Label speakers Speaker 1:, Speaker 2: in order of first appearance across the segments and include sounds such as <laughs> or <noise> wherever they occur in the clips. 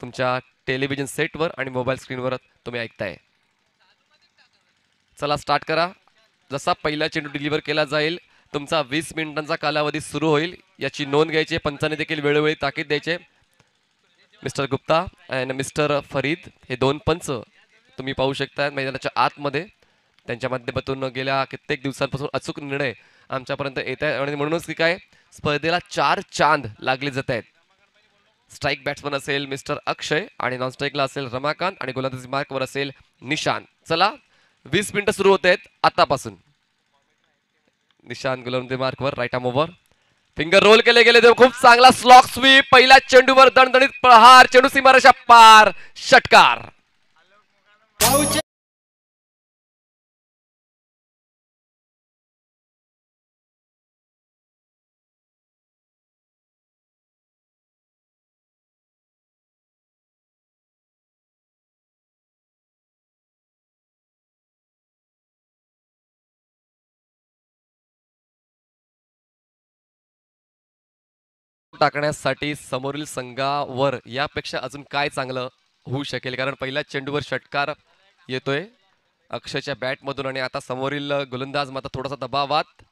Speaker 1: तुमच्या टेलिव्हिजन सेटवर आणि मोबाईल स्क्रीनवर तुम्ही ऐकताय. चला स्टार्ट करा. जसा पहिला चेंडू डिलिव्हर केला जाईल तुमचा वीस मिनिटांचा कालावधी सुरू होईल. याची नोंद घ्यायची आहे. पंचाने देखील वेळोवेळी ताकीद द्यायचे mister Gupta and mister Farid हे दोन पंच तुम्ही पाहू शकता मैदानाच्या आतमध्ये. त्यांच्या माध्यमातून गेल्या कित्येक दिवसांपासून अचूक निर्णय आमच्यापर्यंत येत आहे. आणि म्हणूनच की काय स्पर्धेला चार चांद लागले जात आहेत. स्ट्राईक बॅट्समन असेल मिस्टर अक्षय आणि नॉन स्ट्राईकला असेल रमाकांत आणि गोलंदाजी मार्कवर असेल निशान चला वीस मिनिटं सुरू होत आहेत आतापासून. निशान गोलंदाजी मार्कवर right arm over finger roll केले गेले ते खूप चांगला स्लॉक स्वीप पहिल्या चेंडूवर दणदणीत प्रहार चेंडू सीमारेषा पार षटकार. टाकण्यासाठी समोरील संघावर यापेक्षा अजून काय चांगलं होऊ शकेल? कारण पहिल्या चेंडूवर षटकार येतोय अक्षयच्या बॅटमधून आणि आता समोरील गोलंदाज मात्र थोडासा दबावात.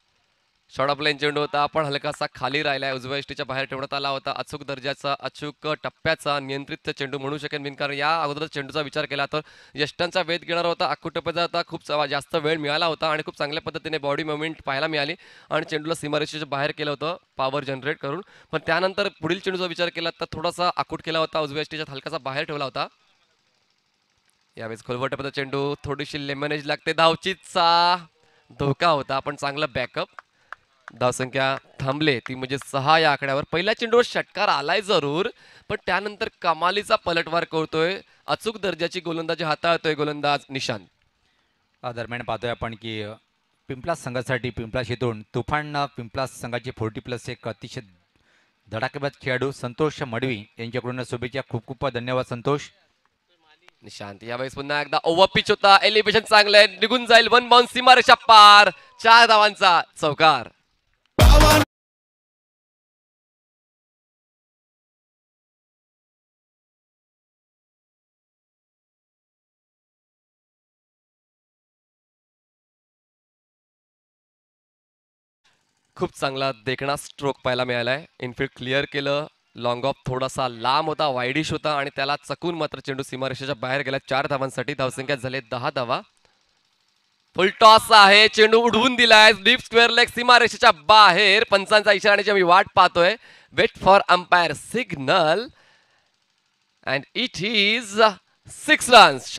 Speaker 1: शॉर्ट ऑफलाईन चेंडू होता. पण हलकासा खाली राहिला उजव्या इष्टीच्या बाहेर ठेवण्यात आला होता. अचूक दर्जाचा अचूक टप्प्याचा नियंत्रित चेंडू म्हणू शकेन मी कारण या अगोदर चेंडूचा विचार केला तर यष्टांचा वेध घेणारा होता. अक्कू टप्प्याचा होता खूप जास्त वेळ मिळाला होता आणि खूप चांगल्या पद्धतीने बॉडी मुवमेंट पाहायला मिळाली आणि चेंडूला सीमारेषेच्या बाहेर केलं होतं. पॉवर जनरेट करून. पण त्यानंतर पुढील चेंडूचा विचार केला तर थोडासा आकूट केला होता. उजव्या इष्टीच्या हलकासा बाहेर ठेवला होता. यावेळेस खोलवर टप्प्याचा चेंडू थोडीशी लेमनेज लागते. धावचीचा धोका होता. पण चांगलं बॅकअप धावसंख्या थांबले. ती म्हणजे सहा या आकड्यावर. पहिल्या चेंडूवर षटकार आलाय जरूर पण त्यानंतर कमालीचा पलटवार करतोय. अचूक दर्जाची गोलंदाजी हाताळतोय गोलंदाज निशांत.
Speaker 2: दरम्यान पाहतोय आपण की पिंपलास संघासाठी पिंपलास येथून तुफान पिंपलास संघाचे फोर्टी प्लस एक अतिशय धडाकेबाज खेळाडू संतोष मडवी यांच्याकडून शुभेच्छा. खूप खूप धन्यवाद संतोष.
Speaker 1: निशांत यावेळेस पुन्हा एकदा ओव्हर पिच होता. एलिव्हेशन चांगलं आहे निघून जाईल वन बाउन्स सीमारेषा पार. चार धावांचा चौकार. खूप चांगला देखणा स्ट्रोक पाहायला मिळालाय. इनफिल्ड क्लिअर केलं. लॉंग ऑफ थोडासा लांब होता वाईडिश होता आणि त्याला चकून मात्र चेंडू सीमारेषेच्या बाहेर गेला. चार धावांसाठी धावसंख्या झाले दहा धावा फुल टॉस आहे. चेंडू उडवून दिलाय. डीप स्क्वेअर लेग सीमारेषेच्या बाहेर पंचांचा इशाराण्याची मी वाट पाहतोय. Wait for umpire signal and it is six runs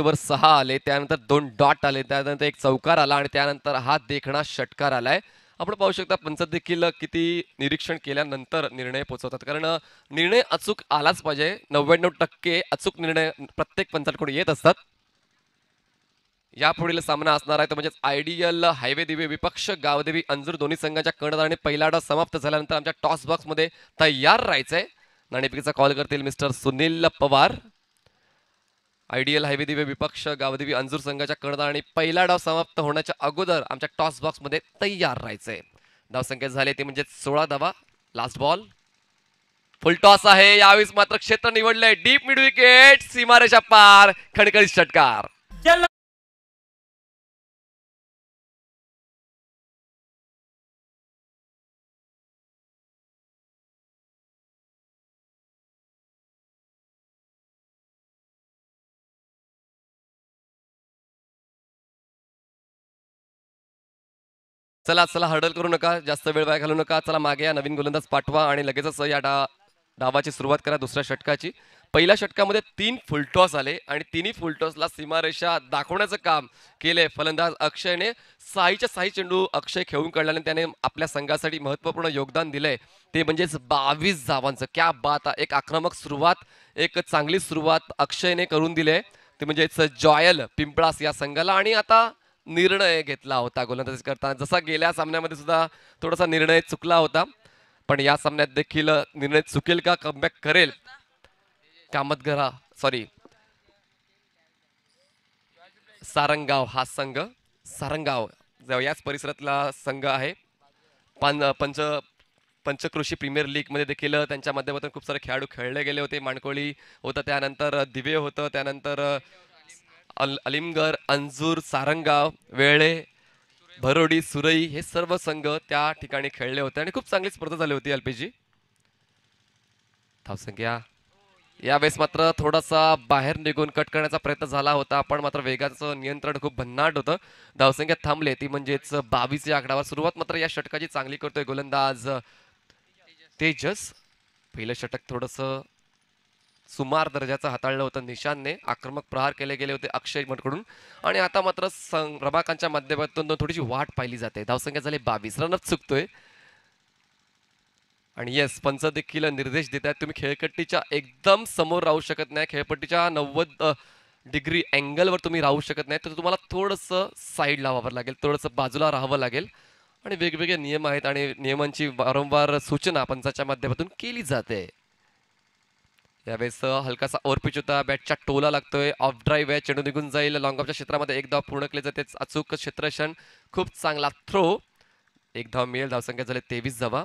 Speaker 1: वर सहा आले त्यानंतर दोन डॉट आले त्यानंतर एक चौकार आला आणि त्यानंतर हा देखणा षटकार आलाय. आपण पाहू शकता पंच देखील किती निरीक्षण केल्यानंतर निर्णय पोहोचवतात कारण निर्णय अचूक आलाच पाहिजे. नव्याण्णव टक्के अचूक निर्णय प्रत्येक पंचांकडून येत असतात. यापुढील सामना असणार आहे. तो म्हणजेच आयडियल हायवे दिवे विपक्ष गावदेवी अंजूर दोन्ही संघाच्या कर्णधाराने आणि पहिला डाव समाप्त झाल्यानंतर आमच्या टॉस बॉक्समध्ये तयार राहायचंय. नाणेपिकेचा कॉल करतील mister Sunil Pawar. Ideal highway Diwe विपक्ष गावदेवी अंजूर संघाच्या कर्णधार आणि पहिला डाव समाप्त होण्याच्या अगोदर आमच्या टॉस बॉक्समध्ये तयार राहायचंय धावसंख्या झाले ते म्हणजे सोळा धावा लास्ट बॉल फुल टॉस आहे यावेळी मात्र क्षेत्र निवडलंय. डीप मिड विकेट सीमारेषा पार खडखडीत षटकार. चला चला हर्डल करू नका. जास्त वेळ वाया घालू नका. चला मागे या. नवीन गोलंदाज पाठवा आणि लगेचच या डा डावाची सुरुवात करा दुसऱ्या षटकाची. पहिल्या षटकामध्ये तीन फुलटॉस आले आणि तिन्ही फुलटॉसला सीमारेषा दाखवण्याचं काम केले फलंदाज अक्षयने. साईच्या साई चेंडू अक्षय खेळून काढल्याने त्याने आपल्या संघासाठी महत्त्वपूर्ण योगदान दिलंय. ते म्हणजेच बावीस धावांचं. क्या बात एक आक्रमक सुरुवात एक चांगली सुरुवात अक्षयने करून दिले ते म्हणजेच जॉयल पिंपळास या संघाला. आणि आता निर्णय घेतला होता गोलंदाजी करताना. जसा गेल्या सामन्यामध्ये सुद्धा थोडासा निर्णय चुकला होता. पण या सामन्यात देखील निर्णय चुकेल का कमबॅक करेल? कामतगरा सॉरी सारंगाव हा संघ. सारंगाव याच परिसरातला संघ आहे. पान पंच पंचकृषी प्रीमियर लीगमध्ये देखील त्यांच्या माध्यमातून खूप सारे खेळाडू खेळले गेले होते. माणकोळी होतं त्यानंतर दिवे होतं त्यानंतर अल अलिमगर अंजूर सारंगाव वेळे भरोडी सुरई हे सर्व संघ त्या ठिकाणी खेळले होते आणि खूप चांगली स्पर्धा झाली होती एलपीजी धावसंख्या यावेळेस मात्र थोडासा बाहेर निघून कट करण्याचा प्रयत्न झाला होता पण मात्र वेगाचं नियंत्रण खूप भन्नाट होतं. धावसंख्या थांबले ती म्हणजेच बावीस या आकडावर सुरुवात मात्र या षटकाची चांगली करतोय गोलंदाज तेजस. पहिलं षटक थोडस सुमार दर्जाचं हाताळलं होतं निशानने. आक्रमक प्रहार केले गेले होते अक्षयकडून आणि आता मात्र सं- माध्यमातून थोडीशी वाट पाहिली जाते. धावसंख्या झाली बावीस. रनच चुकतोय. आणि येस पंच देखील निर्देश देत आहेत. तुम्ही खेळपट्टीच्या एकदम समोर राहू शकत नाही. खेळपट्टीच्या नव्वद डिग्री अँगलवर तुम्ही राहू शकत नाही. तर तुम्हाला थोडंसं साईडला व्हावं लागेल. थोडंसं बाजूला राहावं लागेल. आणि वेगवेगळे नियम आहेत. आणि नियमांची वारंवार सूचना पंचाच्या माध्यमातून केली जाते. यावेळेस हलकासा ओव्हरपिच होता. बॅटच्या टोला लागतोय. ऑफ ड्राईव्ह आहे. चेंडू निघून जाईल. लॉंगॉपच्या क्षेत्रामध्ये एक धाव पूर्ण केले जाते. अचूक क्षेत्ररक्षण खूप चांगला थ्रो एक धाव मिळेल. धावसंख्या झाले तेवीस धावा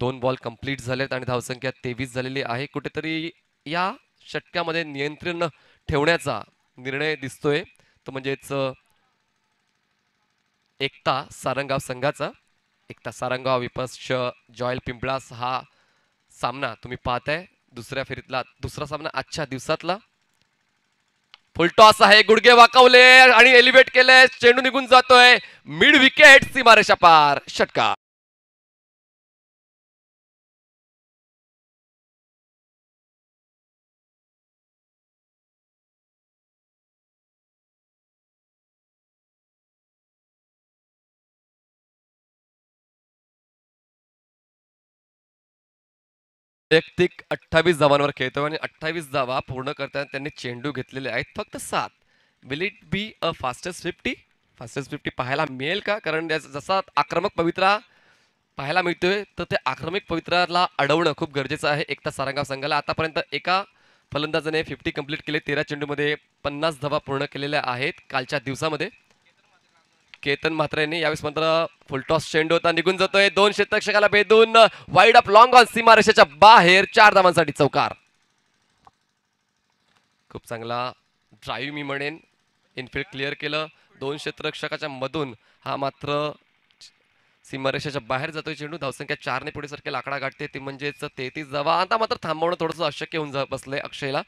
Speaker 1: दोन बॉल कंप्लीट झालेत आणि धावसंख्या तेवीस झालेली आहे. कुठेतरी या षटकामध्ये नियंत्रण ठेवण्याचा निर्णय दिसतोय. तो म्हणजेच एकता सारंगाव संघाचा. एकता सारंगाव विपक्ष जॉयल पिंपळास हा सामना तुम्ही पाहताय. दुसऱ्या फेरीतला दुसरा सामना आजच्या दिवसातला. फुलटॉस आहे गुडघे वाकवले आणि एलिव्हेट केले चेंडू निघून जातोय. मिड विकेट सीमारेषा पार षटका वैयक्तिक अठ्ठावीस धावांवर खेळतो आणि अठ्ठावीस धावा पूर्ण करताना त्यांनी चेंडू घेतलेले आहेत. फक्त सात. Will it be a fastest fifty fastest fifty पाहायला मिळेल का? कारण त्याचा जसा आक्रमक पवित्रा पाहायला मिळतोय तर ते आक्रमक पवित्राला अडवणं खूप गरजेचं आहे एकता सारंगाव संघाला. आतापर्यंत एका फलंदाजाने फिफ्टी कंप्लीट केले. तेरा चेंडूमध्ये पन्नास धावा पूर्ण केलेल्या आहेत कालच्या दिवसामध्ये. केतन म्हात्रेने यावेळेस मात्र फुलटॉस चेंडू होता निघून जातोय. दोन क्षेत्रक्षकाला भेदून वाईड अप लॉंग ऑन सीमारेषेच्या बाहेर चार धावांसाठी चौकार. खूप चांगला ड्राईव्ह मी म्हणेन. इनफिल्ड क्लिअर केलं. दोन क्षेत्ररक्षकाच्या मधून हा मात्र सीमारेषेच्या बाहेर जातोय चेंडू. धावसंख्या चारने पुढे सारखे लाकडा गाठते. ती म्हणजेच तेहतीस धावा. आता मात्र थांबवणं थोडंसं अशक्य होऊन जा बसलंय अक्षयला.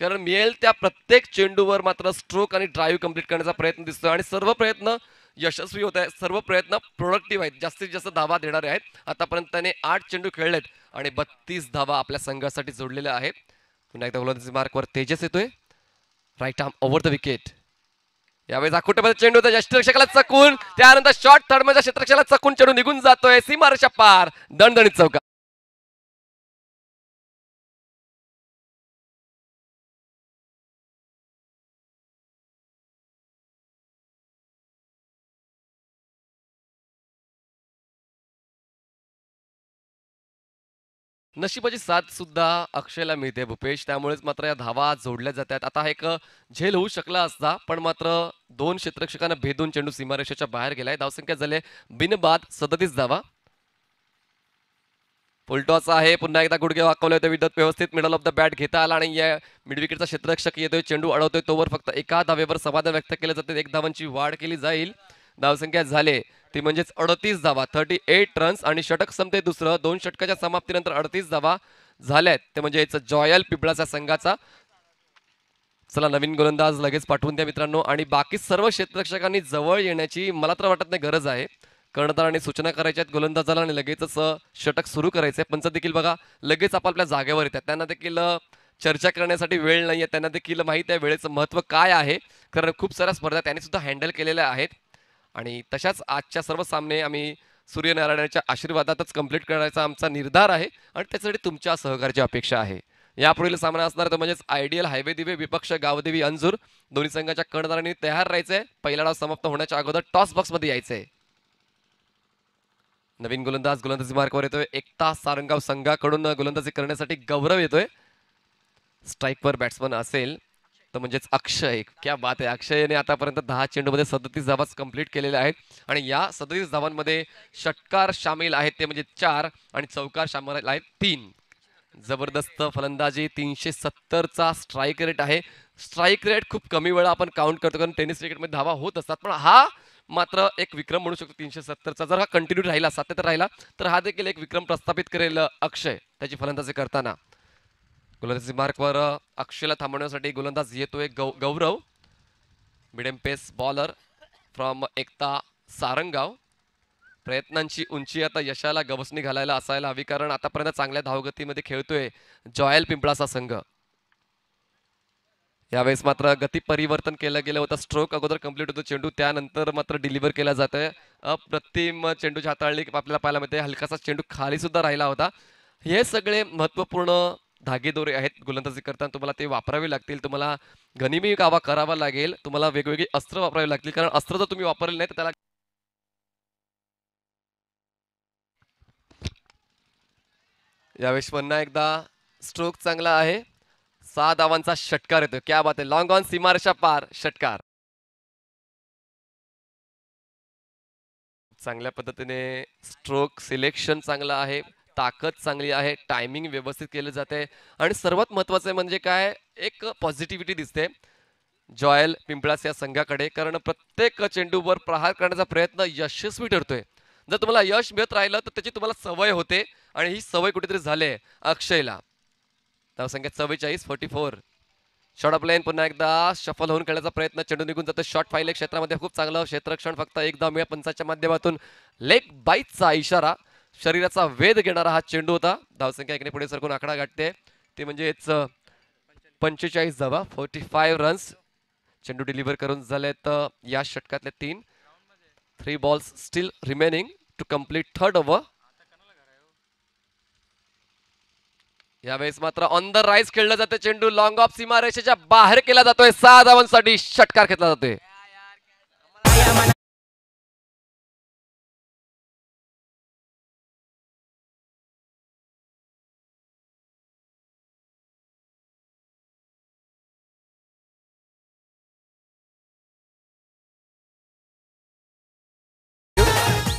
Speaker 1: कारण मिळेल त्या प्रत्येक चेंडूवर मात्र स्ट्रोक आणि ड्राईव्ह कंप्लीट करण्याचा प्रयत्न दिसतोय. आणि सर्व प्रयत्न यशस्वी होत आहे सर्व प्रयत्न प्रोडक्टिव्ह आहेत. जास्तीत जास्त धावा देणारे आहेत. आतापर्यंत त्याने आठ चेंडू खेळलेत आणि बत्तीस धावा आपल्या संघासाठी जोडलेल्या आहेत. पुन्हा एकदा गोलंदाजी मार्कवर तेजस येतोय. Right arm over the wicket यावेळेस आकुटमध्ये चेंडू होता? यष्टरक्षकाला चकून त्यानंतर शॉर्ट थर्डमध्ये क्षेत्रक्षकाला चकून चेंडू निघून जातोय. सीमारेषा पार दणदणीत चौका. नशिबाची साथ सुद्धा अक्षयला मिळते भूपेश. त्यामुळेच मात्र या धावा जोडल्या जातात. आता हा एक झेल होऊ शकला असता पण मात्र दोन क्षेत्रक्षकांना भेदून चेंडू सीमारेषेच्या बाहेर गेलाय. धावसंख्या झाले बिनबाद सदतीस धावा. फुलटॉस आहे पुन्हा एकदा गुडघे वाकवले होते विद्युत व्यवस्थित मिडल ऑफ द बॅट घेता आला आणि या मिड विकेटचा क्षेत्ररक्षक येतोय. चेंडू अडवतोय तोवर फक्त एका धावेवर समाधान व्यक्त केले जाते. एक धावांची वाढ केली जाईल. धावसंख्या झाले. ती म्हणजेच अडतीस धावा. थर्टी एट रन्स आणि षटक संपते दुसरं. दोन षटकाच्या समाप्तीनंतर अडतीस धावा झाल्यात. ते म्हणजे याचं जॉयल पिपळाचा संघाचा. चला नवीन गोलंदाज लगेच पाठवून द्या मित्रांनो. आणि बाकी सर्व क्षेत्ररक्षकांनी जवळ येण्याची मला तर वाटत नाही गरज आहे. कर्णधाराने सूचना करायच्या आहेत गोलंदाजाला आणि लगेचच षटक सुरू करायचंय. पंच देखील बघा लगेच आपापल्या जागेवर येतात. त्यांना देखील चर्चा करण्यासाठी वेळ नाहीये. त्यांना देखील माहिती आहे वेळेचं महत्त्व काय आहे. कारण खूप साऱ्या स्पर्धा त्यांनी सुद्धा हँडल केलेल्या आहेत. आणि तशाच आजच्या सर्व सामने आम्ही सूर्यनारायणाच्या आशीर्वादातच कंप्लीट करायचा आमचा निर्धार आहे आणि त्यासाठी तुमच्या सहकार्याची अपेक्षा आहे. यापुढील सामना असणार तो म्हणजेच आयडियल हायवे दिवे विपक्ष गावदेवी अंजूर. दोन्ही संघाच्या कर्णधारांनी तयार राहायचंय. पहिला डाव समाप्त होण्याच्या अगोदर टॉस बॉक्समध्ये यायचंय. नवीन गोलंदाज गोलंदाजी मार्कवर येतोय. एकता सारंगाव संघाकडून गोलंदाजी करण्यासाठी गौरव येतोय. स्ट्राईकवर बॅट्समन असेल. तर म्हणजेच अक्षय क्या बात आहे. अक्षयने आतापर्यंत दहा चेंडूमध्ये सदतीस धावाच कंप्लीट केलेल्या आहेत. आणि या सदतीस धावांमध्ये षटकार सामील आहेत ते म्हणजे चार आणि चौकार सामील आहेत तीन. जबरदस्त फलंदाजी तीनशे सत्तरचा स्ट्राईक रेट आहे. स्ट्राईक रेट खूप कमी वेळा आपण काउंट करतो कारण टेनिस क्रिकेटमध्ये धावा होत असतात. पण हा मात्र एक विक्रम म्हणू शकतो तीनशे सत्तरचा. जर हा कंटिन्यू राहिला सातत्य राहिला तर हा देखील एक विक्रम प्रस्थापित करेल अक्षय त्याची फलंदाजी करताना. गोलंदाजी मार्कवर अक्षयला थांबवण्यासाठी गोलंदाज येतोय गौ Gaurav. Medium pace bowler from Ekta Sarangaon प्रयत्नांची उंची आता यशाला गवसणी घालायला असायला हवी कारण आतापर्यंत चांगल्या धावगतीमध्ये खेळतोय जॉयल पिंपळाचा संघ. यावेळेस मात्र गती परिवर्तन केलं गेलं होतं. स्ट्रोक अगोदर कंप्लीट होतो चेंडू त्यानंतर मात्र डिलिव्हर केला जात आहे अप्रतिम चेंडूची हाताळली आपल्याला पाहायला मिळते. हलकासा चेंडू खाली सुद्धा राहिला होता. हे सगळे महत्त्वपूर्ण धागेदोरे आहेत गोलंदाजी करताना तुम्हाला ते वापरावे लागतील. तुम्हाला गनिमी कावा करावा लागेल. तुम्हाला वेगवेगळी अस्त्र वापरावी लागतील. कारण अस्त्र जर तुम्ही वापरले नाही तर त्याला यावेळेस पुन्हा एकदा स्ट्रोक चांगला आहे. सहा धावांचा षटकार येतो क्या बात आहे. लॉंग ऑन सीमारेषा पार. षटकार. चांगल्या पद्धतीने स्ट्रोक सिलेक्शन चांगलं आहे. ताकद चांगली आहे टायमिंग व्यवस्थित केलं जाते आणि सर्वात महत्वाचं म्हणजे काय? एक पॉझिटिव्हिटी दिसते. जॉयल पिंपळास या संघाकडे कारण प्रत्येक चेंडूवर प्रहार करण्याचा प्रयत्न यशस्वी ठरतोय. जर तुम्हाला यश मिळत राहिलं तर त्याची तुम्हाला सवय होते आणि ही सवय कुठेतरी झाली अक्षयला. संख्या चव्वेचाळीस forty four short off line पुन्हा एकदा शफल होऊन खेळण्याचा प्रयत्न. चेंडू निघून जातो शॉर्ट फाईल क्षेत्रामध्ये. खूप चांगलं क्षेत्रक्षण फक्त एकदा मिळा पंचाच्या माध्यमातून. लेग बाईटचा इशारा. शरीराचा वेध घेणारा हा चेंडू होता. धावसंख्या एकने पुढे सरकून आकडा गाठते. ते म्हणजेच पंचेचाळीस धावा फोर्टी फाईव्ह रन्स चेंडू डिलिव्हर करून झाले तर या षटकातले तीन. Three balls still remaining to complete third over यावेळेस मात्र ऑन द राईस खेळलं जाते चेंडू. लॉंग ऑफ सीमा रेषेच्या बाहेर केला जातोय. सहा धावांसाठी षटकार घेतला जातोय.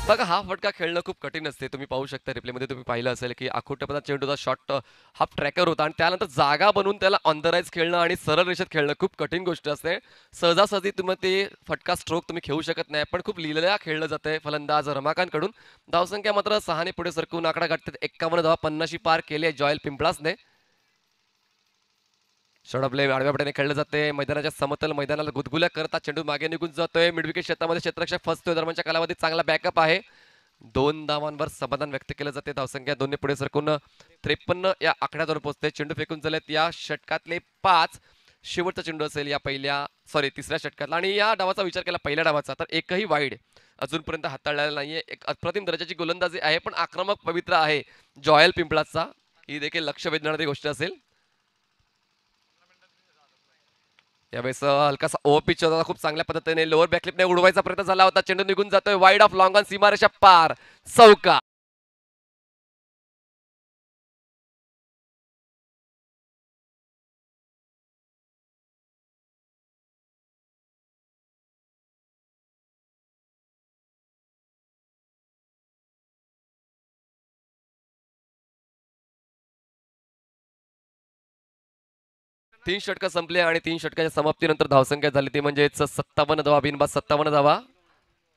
Speaker 1: बघा हा फटका खेळणं खूप कठीण असते. तुम्ही पाहू शकता रिप्लेमध्ये तुम्ही पाहिलं असेल की आखोटपणा चेंडूचा शॉट हाफ ट्रॅकर होता आणि त्यानंतर जागा बनवून त्याला ऑनदराईज खेळणं आणि सरळ रेषेत खेळणं खूप कठीण गोष्ट असते. सहजासहजी तुम्ही ते फटका स्ट्रोक तुम्ही खेळू शकत नाही पण खूप लिहिलेल्या खेळलं जातंय फलंदाज रमाकांकडून धावसंख्या मात्र सहाने पुढे सरकून आकडा गाठतात. एक्कावन्न धावा पन्नाशी पार केले जॉयल पिंपळासने. षडपले आडव्या पट्याने खेळलं जाते मैदानाच्या समतल मैदानाला गुदगुल्या करता चेंडू मागे निघून जातोय. मिडविकेट क्षेत्रामध्ये क्षेत्ररक्षक फसतोय दरम्यानच्या कालावधीत चांगला बॅकअप आहे. दोन धावांवर समाधान व्यक्त केलं जाते धावसंख्या दोन्ही पुढे सरकून त्रेपन्न या आकड्यावर पोहोचते चेंडू फेकून झालेत या षटकातले पाच. शेवटचा चेंडू असेल या पहिल्या सॉरी तिसऱ्या षटकातला. आणि या डावाचा विचार केला पहिल्या डावाचा तर एकही वाईड अजूनपर्यंत हाताळलेला नाहीये. एक अप्रतिम दर्जाची गोलंदाजी आहे पण आक्रमक पवित्र आहे जॉयल पिंपळाचा. ही देखील लक्ष वेधणारी गोष्ट असेल. यावेळेस हलकासा ओव्हर पिच होता. खूप चांगल्या पद्धतीने लोअर बॅकलिपने उडवायचा प्रयत्न झाला होता. चेंडू निघून जातोय. वाईड ऑफ लॉंग ऑन सीमारेषा पार. चौका तीन षटकं संपले आणि तीन षटकाच्या समाप्तीनंतर धावसंख्या झाली. ती म्हणजेच सत्तावन्न धावा बिनबाद सत्तावन्न धावा.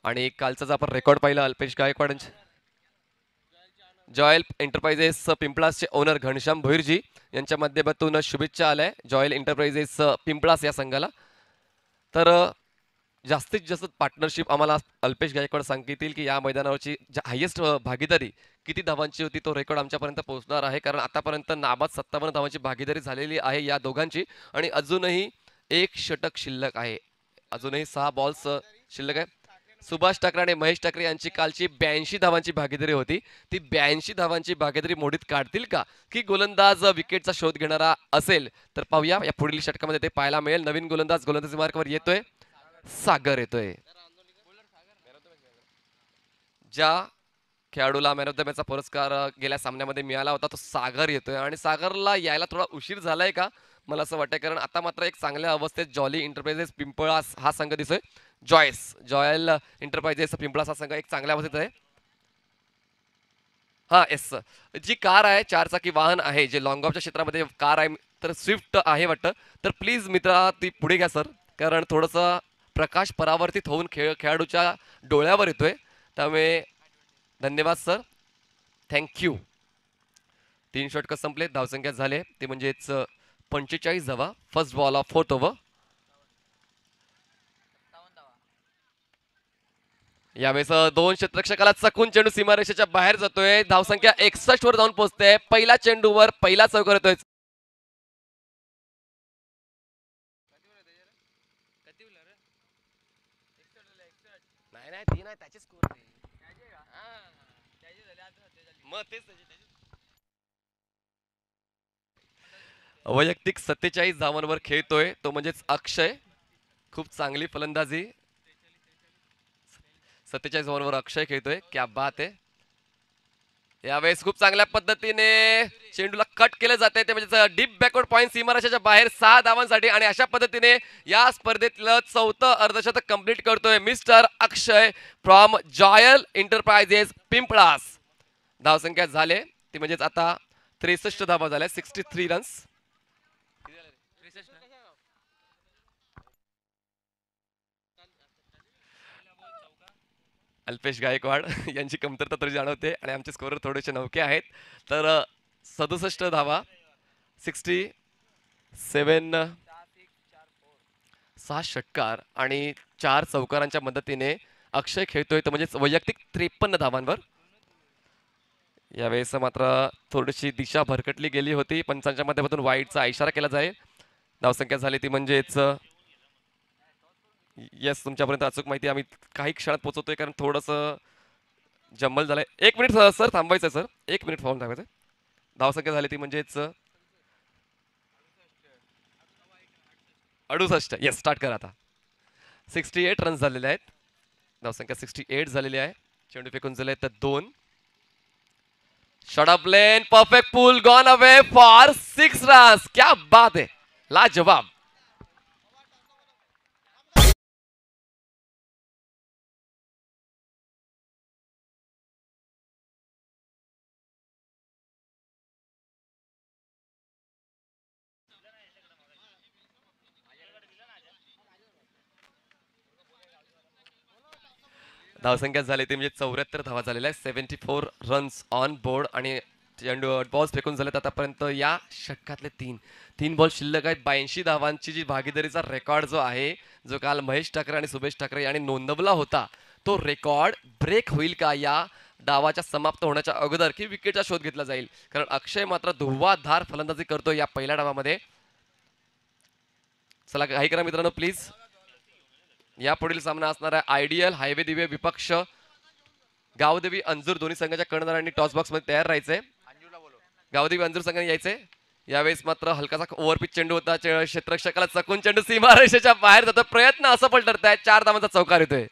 Speaker 1: आणि कालचा जर आपण रेकॉर्ड पाहिला अल्पेश गायकवाड जॉयल एंटरप्राइजेस पिंपळासचे ओनर घनश्याम भोईरजी यांच्या माध्यमातून शुभेच्छा आल्या. जॉयल एंटरप्राइजेस पिंपळास या संघाला. तर जास्तीत जास्त पार्टनरशिप आम्हाला अल्पेश गायकवाड सांगतील की या मैदानावरची हायेस्ट भागीदारी किती धावांची होती तो रेकॉर्ड आमच्यापर्यंत पोहोचणार आहे. कारण आतापर्यंत नाबाद सत्तावन्न धावांची भागीदारी झालेली आहे या दोघांची. आणि अजूनही एक षटक शिल्लक आहे. अजूनही सहा बॉल्स शिल्लक आहे. सुभाष ठाकरे आणि महेश ठाकरे यांची कालची ब्याऐंशी धावांची भागीदारी होती. ती ब्याऐंशी धावांची भागीदारी मोडीत काढतील का? की गोलंदाज विकेटचा शोध घेणारा असेल? तर पाहूया. या पुढील षटकामध्ये ते पाहायला मिळेल. नवीन गोलंदाज गोलंदाजी मार्गवर येतोय. सागर येतोय. ज्या खेळाडूला मॅन ऑफ द मॅचचा पुरस्कार गेल्या सामन्यामध्ये मिळाला होता तो सागर येतोय. आणि सागरला यायला थोडा उशीर झालाय का? मला असं वाटतंय कारण आता मात्र एक चांगल्या अवस्थेत जॉली इंटरप्राइजेस पिंपळास हा संघ दिसतोय. जॉयस जॉयल इंटरप्राइजेस पिंपळास हा संघ एक चांगल्या अवस्थेत आहे. हा एस जी कार आहे चारचाकी वाहन आहे जे लॉंग ऑफच्या क्षेत्रामध्ये कार आहे तर स्विफ्ट आहे वाटतं. तर प्लीज मित्रा ती पुढे घ्या सर कारण थोडंसं प्रकाश परावर्तित होऊन खेळ खेळाडूच्या डोळ्यावर येतोय. त्यामुळे धन्यवाद सर. थँक्यू तीन षटकं संपले? धावसंख्या झाले. ते म्हणजेच पंचेचाळीस धावा. First ball of fourth over यावेळेस दोन क्षेत्ररक्षकाला चकून चेंडू सीमारेषेच्या बाहेर जातोय. धावसंख्या एकसष्ट वर जाऊन पोहोचते. पहिला चेंडूवर पहिला चौकार येतोय. नाही ती नाही त्याचे स्कोर मग तेच त्याचे- त्याचे- वैयक्तिक सत्तेचाळीस धावांवर खेळतोय तो म्हणजेच अक्षय. खूप चांगली फलंदाजी. सत्तेचाळीस धावांवर अक्षय खेळतोय. क्या बात आहे. यावेळेस खूप चांगल्या पद्धतीने चेंडूला कट केलं जाते ते म्हणजे डीप बॅकवर्ड पॉईंट सीमारेषाच्या बाहेर सहा धावांसाठी आणि अशा पद्धतीने या स्पर्धेतलं चौथं अर्धशतक कंप्लीट करतोय mister Akshay from Joyal Enterprises Pimpalas. धावसंख्या झाले. ती म्हणजेच आता त्रेसष्ट धावा झाल्या sixty three runs Alpesh Gaikwad <laughs> यांची कमतरता तरी जाणवते आणि आमचे स्कोर थोडेसे नौके आहेत. तर सदुसष्ट धावा सिक्स्टी सेवन सहा षटकार आणि चार चौकारांच्या मदतीने अक्षय खेळतोय. तर म्हणजेच वैयक्तिक त्रेपन्न धावांवर. यावेळेस मात्र थोडीशी दिशा भरकटली गेली होती पंचांच्या माध्यमातून वाईटचा इशारा केला जाईल. धावसंख्या झाली ती म्हणजेच येस तुमच्यापर्यंत अचूक माहिती आम्ही काही क्षणात पोहोचवतोय कारण थोडंसं जम्मल झालंय. एक मिनिट सर थांबायचं सर. एक मिनिट फॉर्म थांबायचं धावसंख्या झाली ती म्हणजेच अडुसष्ट. येस स्टार्ट करा आता. सिक्स्टी एट रन्स झालेले आहेत. धावसंख्या सिक्स्टी एट झालेली आहे. चेंडू फेकून झाले तर दोन. Shot lane perfect pull gone away for six runs क्या बात आहे. लाजवाब. धावसंख्या झाली ती म्हणजे चौऱ्याहत्तर धावा झालेल्या आहेत. Seventy four runs on board आणि चेंडू बॉल्स फेकून झालेत आतापर्यंत या षटकातले तीन. तीन बॉल शिल्लक आहेत. ब्याऐंशी धावांची जी भागीदारीचा रेकॉर्ड जो आहे जो काल महेश ठाकरे आणि सुभेश ठाकरे यांनी नोंदवला होता तो रेकॉर्ड ब्रेक होईल का या डावाच्या समाप्त होण्याच्या अगोदर की विकेटचा शोध घेतला जाईल? कारण अक्षय मात्र धुव्वाधार फलंदाजी करतो या पहिल्या डावामध्ये. चला काही करा मित्रांनो प्लीज या पुढील सामना असणार आहे आयडियल हायवे दिव्य विपक्ष गावदेवी अंजूर दोन्ही संघाच्या कर्णधारांनी टॉस बॉक्समध्ये तयार राहायचे. गावदेवी अंजूर संघाने यायचे. यावेळेस मात्र हलकासा ओव्हरपिच चेंडू होता क्षेत्रक्षकाला चकून चेंडू सीमारेषेच्या बाहेर जातो प्रयत्न असफल आहे चार धावांचा चौकार येतोय.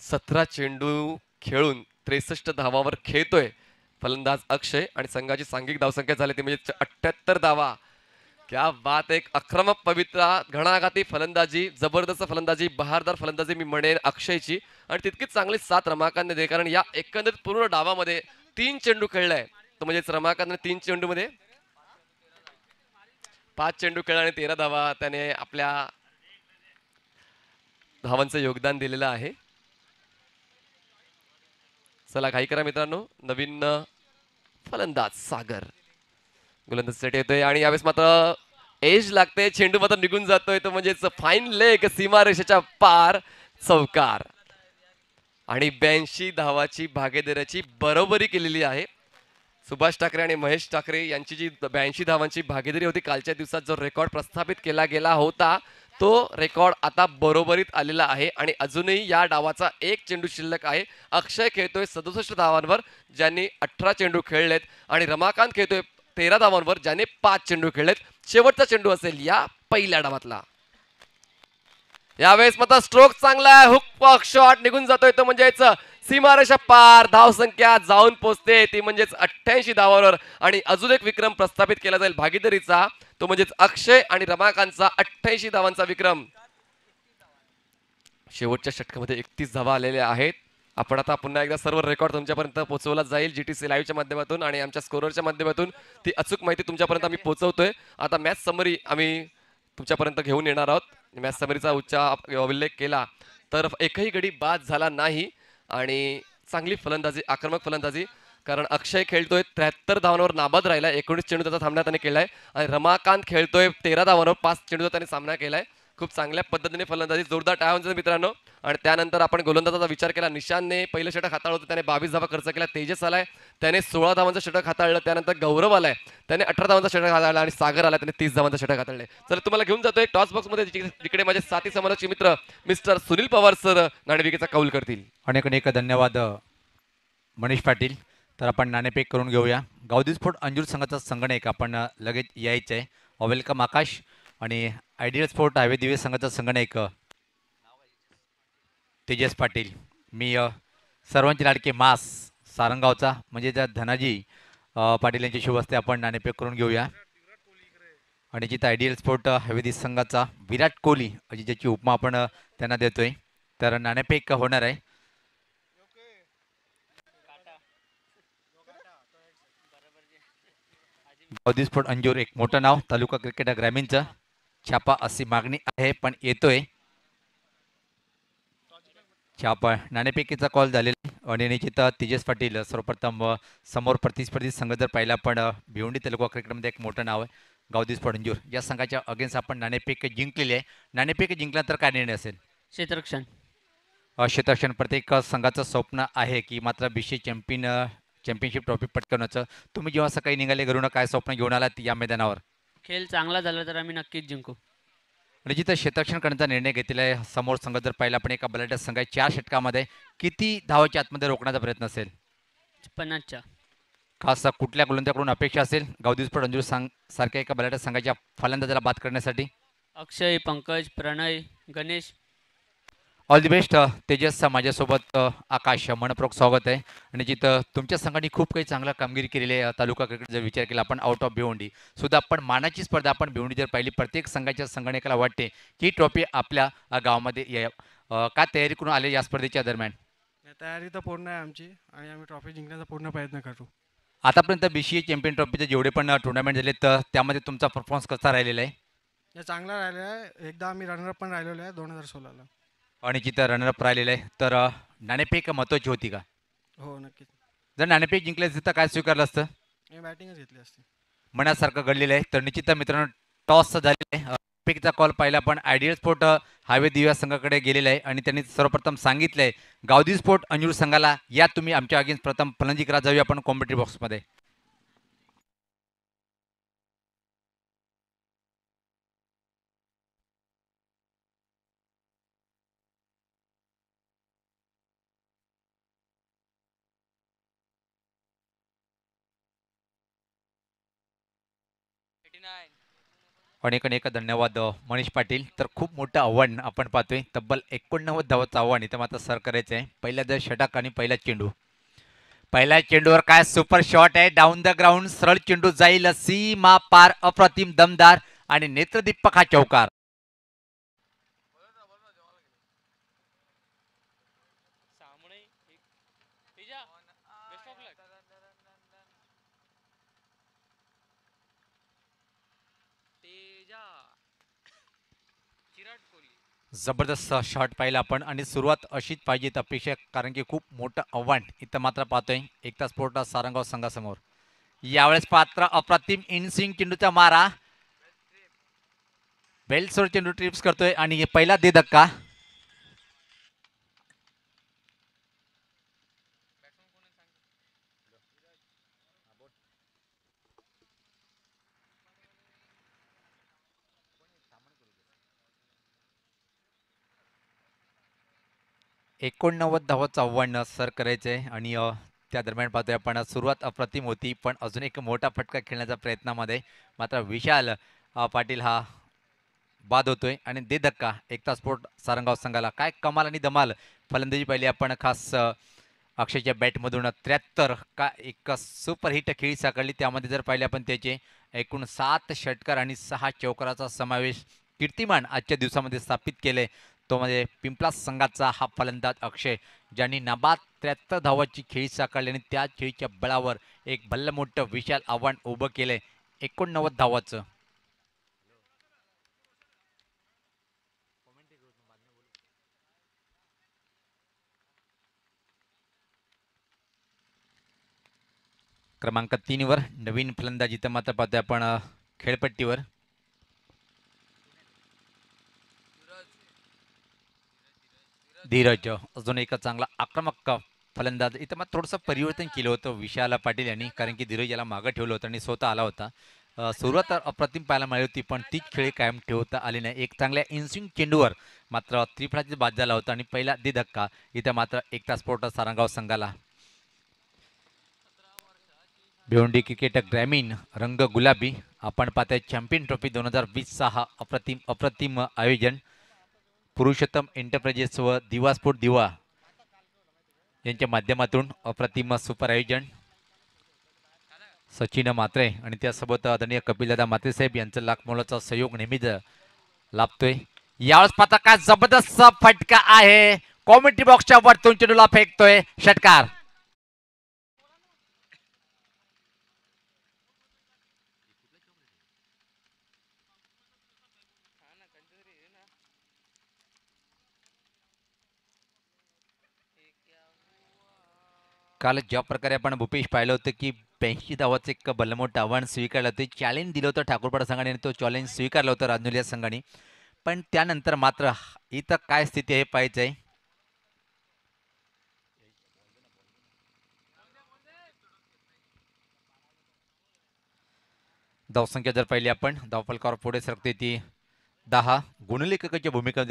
Speaker 1: सतरा चेंडू खेळून त्रेसष्ट धावावर खेळतोय फलंदाज अक्षय आणि संघाची सांघिक धावसंख्या झाली ती म्हणजे अठ्याहत्तर धावा. क्या बात एक आक्रमक पवित्रा घणाघाती फलंदाजी जबरदस्त फलंदाजी बहारदार फलंदाजी मी म्हणेन अक्षयची. आणि तितकीच चांगली सात रमाकांतने दे कारण या एकंदरीत पूर्ण डावामध्ये तीन चेंडू खेळलाय. तो म्हणजेच रमाकांतने तीन चेंडू मध्ये पाच चेंडू खेळला आणि तेरा धावा. त्याने आपल्या धावांचं योगदान दिलेलं आहे. चला काही करा मित्रांनो. नवीन फलंदाज सागर. गोलंदाजीसाठी येतोय आणि यावेळेस मात्र एज लागते. चेंडू मात्र निघून जातोय. तो म्हणजेच फाईन लेग सीमारेषेच्या पार चौकार. आणि ब्याऐंशी धावाची भागीदाराची बरोबरी केलेली आहे. सुभाष ठाकरे आणि महेश ठाकरे यांची जी ब्याऐंशी धावांची भागीदारी होती कालच्या दिवसात जो रेकॉर्ड प्रस्थापित केला गेला होता तो रेकॉर्ड आता बरोबरीत आलेला आहे. आणि अजूनही या डावाचा एक चेंडू शिल्लक आहे. अक्षय खेळतोय सदुसष्ट धावांवर ज्यांनी अठरा चेंडू खेळलेत. आणि रमाकांत खेळतोय तेरा धावांवर ज्याने पाच चेंडू खेळलेत. शेवटचा चेंडू असेल या पहिल्या डावातला. यावेळेस मात्र स्ट्रोक चांगला आहे. हुक शॉट निघून जातोय तो म्हणजेच सीमारेषा पार. धाव संख्या जाऊन पोहोचते ती म्हणजेच अठ्ठ्याऐंशी धावांवर. आणि अजून एक विक्रम प्रस्थापित केला जाईल भागीदारीचा. तो म्हणजेच अक्षय आणि रमाकांतचा अठ्ठ्याऐंशी धावांचा विक्रम. शेवटच्या षटकामध्ये एकतीस धावा आलेल्या आहेत. आपण आता पुन्हा एकदा सर्व रेकॉर्ड तुमच्यापर्यंत पोहोचवला जाईल. जी टी सी लाईव्हच्या माध्यमातून आणि आमच्या स्कोरच्या माध्यमातून ती अचूक माहिती तुमच्यापर्यंत आम्ही पोहोचवतोय. आता मॅच समरी आम्ही तुमच्यापर्यंत घेऊन येणार आहोत. मॅच समरीचा उच्च उल्लेख केला तर एकही गडी बाद झाला नाही आणि चांगली फलंदाजी आक्रमक फलंदाजी कारण अक्षय खेळतोय त्र्याहत्तर धावांवर नाबाद राहिला एकोणीस चेंडू त्याचा सामना त्याने केलाय आणि रमाकांत खेळतोय तेरा धावांवर पाच चेंडूचा त्याने सामना केलाय. खूप चांगल्या पद्धतीने फलंदाजी जोरदार टाळावांचा मित्रांनो. आणि त्यानंतर आपण गोलंदाजाचा विचार केला. निशानने पहिलं षटक हाताळलं होतं. त्याने बावीस धावा खर्च केला तेजस आलाय. त्याने सोळा धावांचं षटक हाताळलं. त्यानंतर गौरव आलाय. त्याने अठरा धावांचा षटक हाताळला आणि सागर आला त्याने तीस धावांचं षटक हाताळले. तर तुम्हाला घेऊन जातोय टॉस बॉक्समध्ये जिकडे माझे साथी समाजाचे मित्र मिस्टर सुनील पवार सर नाणेविकेचा कौल करतील.
Speaker 2: अनेक अनेक धन्यवाद मनीष पाटील. तर आपण नाणेपेक करून घेऊया. गावदी स्फोट अंजूर संघाचा संगणक आपण लगेच यायचं आहे वेलकम आकाश. आणि आयडियल स्पोर्ट हायवे दिव्य संघाचा संगणक तेजस पाटील मी सर्वांचे लाडके मास सारंगावचा. म्हणजे त्या धनाजी पाटील यांच्या शुभ आपण नाणेपेक करून घेऊया. आणि जिथं आयडियल स्पोर्ट हवेदी संघाचा विराट कोहली अशी ज्याची उपमा आपण त्यांना देतोय. तर नाणेपेक होणार आहे. गावदी स्फोट अंजूर एक मोठं नाव तालुका क्रिकेट ग्रामीणचं. छापा अशी मागणी आहे पण येतोय. छापा नाणेफेकीचा कॉल झालेला. आणि निश्चित तेजस पाटील सर्वप्रथम समोर प्रतिस्पर्धी संघ जर पाहिला पण भिवंडी तालुका क्रिकेटमध्ये एक मोठं नाव आहे गावदी स्फोट अंजूर या संघाच्या अगेन्स्ट आपण नाणेफेक जिंकलेली आहे. नाणेफेक जिंकल्यानंतर काय निर्णय असेल?
Speaker 3: क्षेत्ररक्षण.
Speaker 2: अ, क्षेत्ररक्षण. प्रत्येक संघाचं स्वप्न आहे की मात्र बी चॅम्पियन चॅम्पियनशिप ट्रॉफी पटकवण्याचं. तुम्ही जेव्हा सकाळी निघाले घरून काय स्वप्न घेऊन आलात या मैदानावर?
Speaker 3: खेळ चांगला झाला तर आम्ही नक्कीच जिंकू.
Speaker 2: आणि जिथं क्षेत्ररक्षण करण्याचा निर्णय घेतलेला आहे समोर संघ जर पाहिला पण एका बलाढ्य संघ आहे चार षटकामध्ये किती धावाच्या आतमध्ये रोखण्याचा प्रयत्न असेल?
Speaker 3: पन्नासच्या.
Speaker 2: खास कुठल्या गोलंदाजाकडून अपेक्षा असेल? गावदीसपट अंजूर सांग सारख्या एका बलाढ्य संघाच्या फलंदाजाला बाद करण्यासाठी?
Speaker 3: Akshay Pankaj Pranay Ganesh
Speaker 2: all the best Tejas माझ्यासोबत आकाश मनपूर्वक स्वागत आहे. आणि जिथं तुमच्या संघाने खूप काही चांगला कामगिरी केलेली आहे तालुका क्रिकेट जर विचार केला आपण आउट ऑफ भिवंडी सुद्धा आपण मानाची स्पर्धा आपण भिवंडी जर पाहिली प्रत्येक संघाच्या संगणकाला वाटते की ट्रॉफी आपल्या गावामध्ये या काय तयारी करून आले या स्पर्धेच्या दरम्यान?
Speaker 4: तयारी तर पूर्ण आहे आमची आणि आम्ही ट्रॉफी जिंकण्याचा पूर्ण प्रयत्न करू
Speaker 2: आतापर्यंत बी सी ए चॅम्पियन ट्रॉफीचे जेवढे पण टुर्नामेंट झाले तर त्यामध्ये तुमचा परफॉर्मन्स कसा राहिलेला आहे?
Speaker 4: चांगला राहिलेला आहे. एकदा आम्ही रनरअप पण राहिलेलो आहे दोन हजार सोळाला.
Speaker 2: आणि जिथं रनरअप राहिलेलं आहे तर अ, नाणेफेक महत्त्वाची होती का?
Speaker 4: हो नक्कीच.
Speaker 2: जर नाणेफेक जिंकले असते तर काय स्वीकारलं असतं?
Speaker 4: मी बॅटिंगच घेतली असती.
Speaker 2: मनासारखं घडलेलं आहे. तर निश्चित मित्रांनो टॉस झालेला आहे. पिकचा कॉल पाहिला पण आयडियल स्पोर्ट हायवे दिव्या संघाकडे गेलेला आहे आणि त्यांनी सर्वप्रथम सांगितलं आहे गावदी स्पोर्ट अंजूर संघाला या तुम्ही आमच्या अगेन्स्ट प्रथम फलंदाजी करा जाऊया आपण कॉम्पिटिव्ह बॉक्समध्ये अनेक अनेक धन्यवाद मनीष पाटील. तर खूप मोठं आव्हान आपण पाहतोय. तब्बल एकोणनव्वद धावाचं आव्हान इथं मात्र सर करायचं आहे पहिल्या दर षटक आणि पहिला चेंडू. पहिल्या चेंडूवर काय सुपर शॉट आहे? डाऊन द ग्राउंड सरळ चेंडू जाईल. सीमा पार अप्रतिम दमदार आणि नेत्रदीपक हा चौकार. जबरदस्त शॉट पाहिला आपण आणि सुरुवात अशीच पाहिजे अपेक्षा कारण की खूप मोठं आव्हान इथं मात्र पाहतोय. एकता स्पोर्ट सारंगाव संघासमोर. यावेळेस पात्र अप्रतिम इनसिंग चेंडूचा मारा. बेल्टसोर चेंडू ट्रिप्स करतोय आणि हे पहिला दे धक्का एकोणनव्वद धावाचं आव्हान सर करायचं आहे आणि त्या दरम्यान पाहतोय आपण सुरुवात अप्रतिम होती पण अजून एक मोठा फटका खेळण्याच्या प्रयत्नामध्ये मात्र विशाल पाटील हा बाद होतोय. आणि दे धक्का एकता स्फोट सारंगाव संघाला. काय कमाल आणि दमाल फलंदाजी पाहिली आपण खास अक्षयच्या बॅटमधून त्र्याहत्तर. का एक सुपरहिट खेळी साकारली त्यामध्ये जर पाहिले आपण त्याचे एकूण सात षटकार आणि सहा चौकाराचा समावेश कीर्तिमान आजच्या दिवसामध्ये स्थापित केले तो म्हणजे पिंपला संघाचा हा फलंदाज अक्षय ज्यांनी नाबाद त्र्याहत्तर धावाची खेळी साकारली आणि त्या खेळीच्या बळावर एक भल्ल मोठं विशाल आव्हान उभं केलंय. एकोणनव्वद धावाचं. क्रमांक तीनवर नवीन फलंदाजी तर मात्र पाहतोय आपण खेळपट्टीवर. धीरज अजून एक चांगला आक्रमक फलंदाज. इथं मग थोडंसं परिवर्तन केलं होतं विशाला पाटील यांनी कारण की धीरज याला मागं ठेवलं होतं आणि स्वतः आला होता. सुरुवात अप्रतिम पाहायला मिळाली होती पण तीच खेळी कायम ठेवता आली नाही. एक चांगल्या इन्स्विंग चेंडूवर मात्र त्रिफळाची बाद झाला होता आणि पहिला दे धक्का. इथं मात्र एक तास पोट सारंगाव संघाला. भिवंडी क्रिकेट ग्रामीण रंग गुलाबी. आपण पाहताय चॅम्पियन ट्रॉफी दोन हजार वीसचा हा अप्रतिम अप्रतिम आयोजन. पुरुषोत्तम एंटरप्राइजेस व दिवा दिवा यांच्या माध्यमातून अप्रतिम सुपर आयोजन. सचिन मात्रे आणि त्यासोबत आदरणीय कपिलदादा मात्रे साहेब यांचा लाखमोलाचा सहयोग नेहमीच लाभतोय. यावेळेस पाहता काय जबरदस्त फटका आहे. कॉमेंट्री बॉक्सच्या वरतून चेंडूला फेकतोय. षटकार. काल ज्या प्रकारे आपण भूपेश पाहिलं होतं की ब्याऐंशी धावाचं एक बलमोठं आव्हान स्वीकारलं होतं चॅलेंज दिलं होतं ठाकूरपाडा संघाने तो चॅलेंज स्वीकारलं होतं राजनुलिया संघाने. पण त्यानंतर मात्र इथं काय स्थिती आहे पाहायचं आहे धावसंख्या जर पाहिली आपण धावफलकावर पुढे सरकते ती दहा. गुणलेखकाच्या भूमिका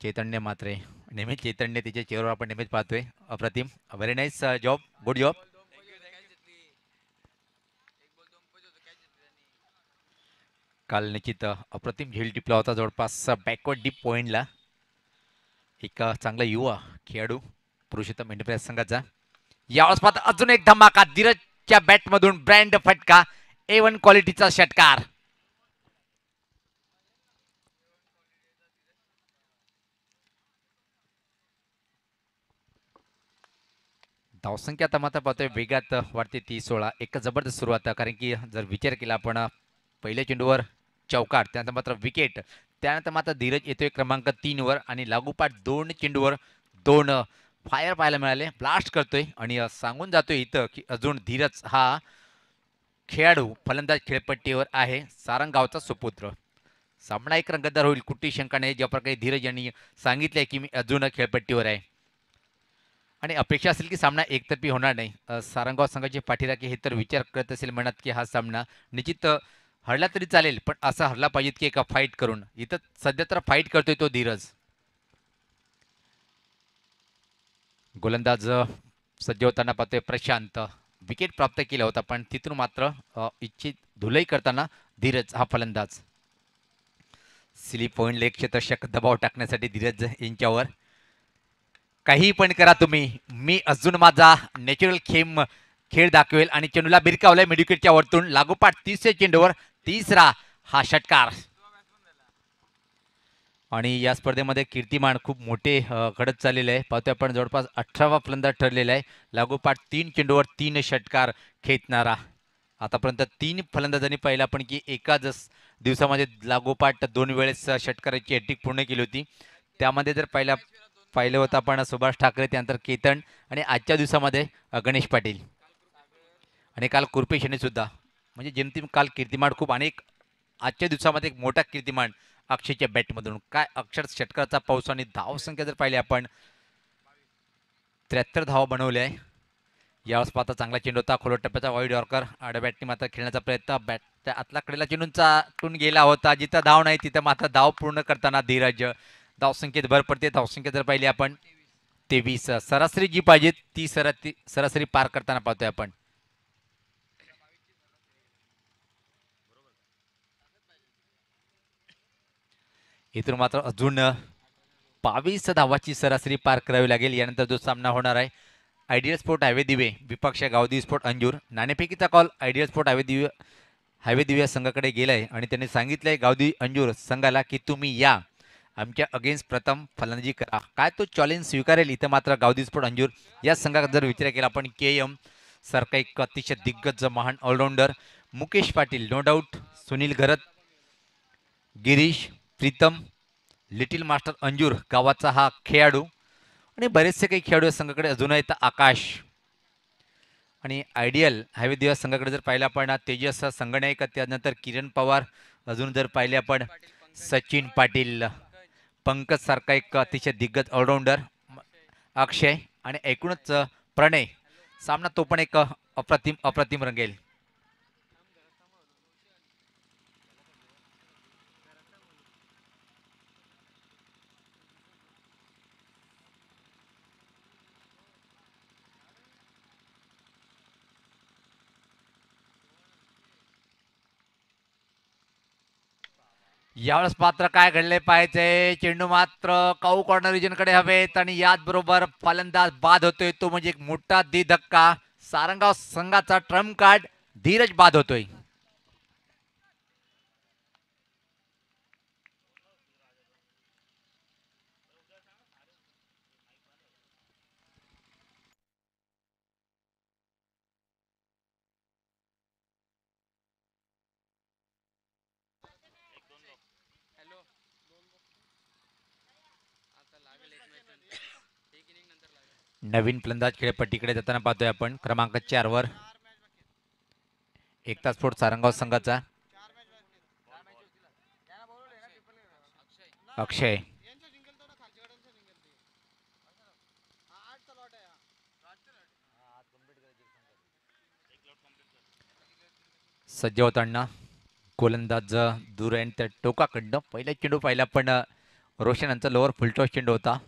Speaker 2: चैतन्य मात्रे. नेहमीच चैतन्य तिच्या चेहऱ्यावर आपण नेहमीच पाहतोय. अप्रतिम very nice job good job काल निश्चित uh, अप्रतिम झेल टिपला होता जवळपास बॅकवर्ड डीप पॉईंटला एक uh, चांगला युवा खेळाडू पुरुषोत्तम एंटरप्राइज संघाचा यावेळेस पाहता अजून एक धमाका धीरजच्या बॅटमधून ब्रँड फटका ए वन क्वालिटीचा षटकार. धावसंख्या आता मात्र पाहतोय वेगात वाढते ती सोळा. एक जबरदस्त सुरुवात. कारण की जर विचार केला आपण पहिल्या चेंडूवर चौकार त्यानंतर मात्र विकेट त्यानंतर मात्र धीरज येतोय क्रमांक तीनवर आणि लागोपाठ दोन चेंडूवर दोन फायर पाहायला मिळाले. ब्लास्ट करतोय आणि सांगून जातोय इथं की अजून धीरज हा खेळाडू फलंदाज खेळपट्टीवर आहे. सारंगावचा सुपुत्र. सामना एक रंगतदार होईल कुठली शंका नाही ज्या प्रकारे धीरज यांनी सांगितलंय की मी अजून खेळपट्टीवर आहे. आणि अपेक्षा असेल की सामना एकतर्फी होणार नाही. सारंगाव संघाचे पाठीराखे हे तर विचार करत असेल म्हणत की हा सामना निश्चित हरला तरी चालेल पण असा हरला पाहिजेत की एका फाईट करून. इथं सध्या तर फाईट करतोय तो धीरज. गोलंदाज सज्ज होताना पाहतोय प्रशांत. विकेट प्राप्त केला होता पण तिथून मात्र इच्छित धुलई करताना धीरज हा फलंदाज. सिली पॉईंट एक क्षेत्रशक दबाव टाकण्यासाठी धीरज यांच्यावर काही पण करा तुम्ही. मी अजून माझा नॅचरल खेम खेळ दाखवेल आणि चेंडूला बिरकावलाय मेडिकेटच्या वरतून. लागोपाठ तिसऱ्या चेंडूवर तिसरा हा षटकार. आणि या स्पर्धेमध्ये कीर्तिमान खूप मोठे घडत चाललेले आहे. पाहतोय आपण जवळपास अठरावा फलंदाज ठरलेला आहे. लागोपाठ तीन चेंडूवर तीन षटकार खेचणारा. आतापर्यंत तीन फलंदाजांनी पाहिलं आपण की एकाच दिवसामध्ये लागोपाठ दोन वेळेस षटकाराची हॅट्रिक पूर्ण केली होती. त्यामध्ये जर पहिला पाहिलं होतं आपण सुभाष ठाकरे त्यानंतर केतन आणि आजच्या दिवसामध्ये गणेश पाटील. आणि काल कुरपेश यांनी सुद्धा. म्हणजे जेमतेम काल कीर्तिमान खूप अनेक आजच्या दिवसामध्ये एक मोठा कीर्तिमान अक्षयच्या बॅटमधून. काय अक्षर षटकाचा पाऊस आणि धावसंख्या जर पाहिली आपण त्र्याहत्तर धावा बनवल्या आहे. यावेळेस पाहता चांगला चेंडू होता खोलो टप्प्याचा वाईट वॉर्कर आड्या बॅटने मात्र खेळण्याचा प्रयत्न. बॅट त्या आतला कडेला चेंडूंचा टून गेला होता. जिथं धाव नाही तिथं मात्र धाव पूर्ण करताना धीरज. धावसंख्येत भर पडते. धावसंख्या जर पाहिली आपण तेवीस सरासरी जी पाहिजे ती सरासरी सरासरी पार करताना पाहतोय आपण. इथून मात्र अजून बावीस धावाची सरासरी पार करावी लागेल. यानंतर जो सामना होणार आहे आयडियल स्पोर्ट हायवे दिवे विपक्ष Gavdi sport Anjur. नाणेफेकीचा call ideal sport highway Diwe highway दिव्या संघाकडे गेलाय. आणि त्यांनी सांगितलंय गावदी अंजूर संघाला की तुम्ही या. आमच्या अगेन्स्ट प्रथम फलंदाजी करा. काय तो चॅलेंज स्वीकारेल इथं मात्र गावदीस्फोट अंजूर. या संघात जर विचार केला आपण के एम सारखा एक अतिशय दिग्गज महान allrounder Mukesh Patil no doubt Sunil Gharat Girish Pritam little master Anjur गावाचा हा खेळाडू आणि बरेचसे काही खेळाडू या संघाकडे अजूनही आहेत आकाश. आणि आयडियल हवे दिवस संघाकडे जर पाहिलं आपण तेजस संगणक त्यानंतर किरण पवार अजून जर पाहिले आपण सचिन पाटील. पंकज सारखा एक अतिशय दिग्गज ऑलराऊंडर अक्षय आणि एकूणच प्रणय. सामना तो पण एक अप्रतिम अप्रतिम रंगेल. यावेळेस मात्र काय घडले पाहिजे चेंडू मात्र काऊ कॉर्नर रिजनकडे हवेत आणि याच बरोबर फलंदाज बाद होतोय तो म्हणजे एक मोठा दी धक्का. सारंगाव संघाचा ट्रम्प कार्ड धीरज बाद होतोय. नवीन फलंदाज खेळपट्टीकडे जाताना पाहतोय आपण. क्रमांक चारवर एक तास स्फोट सारंगाव संघाचा. अक्षय. सज्ज होताना गोलंदाज दूर आहे त्या टोकाकडनं. पहिला चेंडू पाहिला पण रोशन यांचा लोअर फुलटॉस चेंडू होता.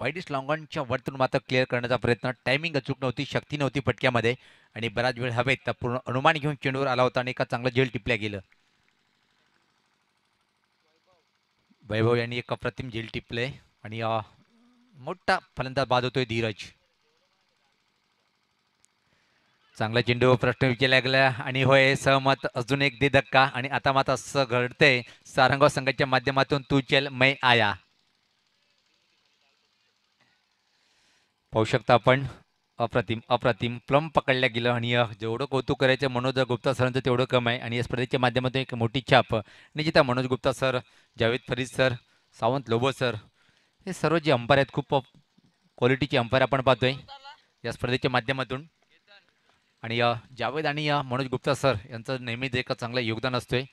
Speaker 2: वाईडिस लॉंगॉनच्या वरतून मात्र क्लिअर करण्याचा प्रयत्न. टायमिंग अचूक नव्हती शक्ती नव्हती पटक्यामध्ये आणि बराच वेळ हवेत तर पूर्ण अनुमान घेऊन चेंडूवर आला होता आणि एका चांगलं जेल टिपल्या गेलं. वैभव यांनी एक अप्रतिम जेल टिपले आणि मोठा फलंदाज बाद होतोय धीरज. चांगला चेंडू प्रश्न विचारला गेला आणि होय सहमत अजून एक दे धक्का. आणि आता मात्र असं घडतंय. सारंगाव संघाच्या माध्यमातून तू चल मै आया. पाहू शकता आपण. अप्रतिम अप्रतिम. प्लम पकडल्या गेलं आणि जेवढं कौतुक करायचं मनोज गुप्ता सरांचं तेवढं कम आहे. आणि या स्पर्धेच्या माध्यमातून एक मोठी छाप. Nijita Manoj Gupta sir Javed Farid sir Sawant Lobo sir हे सर्व जे अंपायर आहेत खूप क्वालिटीचे अंपायर आपण पाहतोय. या स्पर्धेच्या माध्यमातून. आणि या जावेद आणि या मनोज गुप्ता सर यांचं नेहमीच एक चांगलं योगदान असतोय.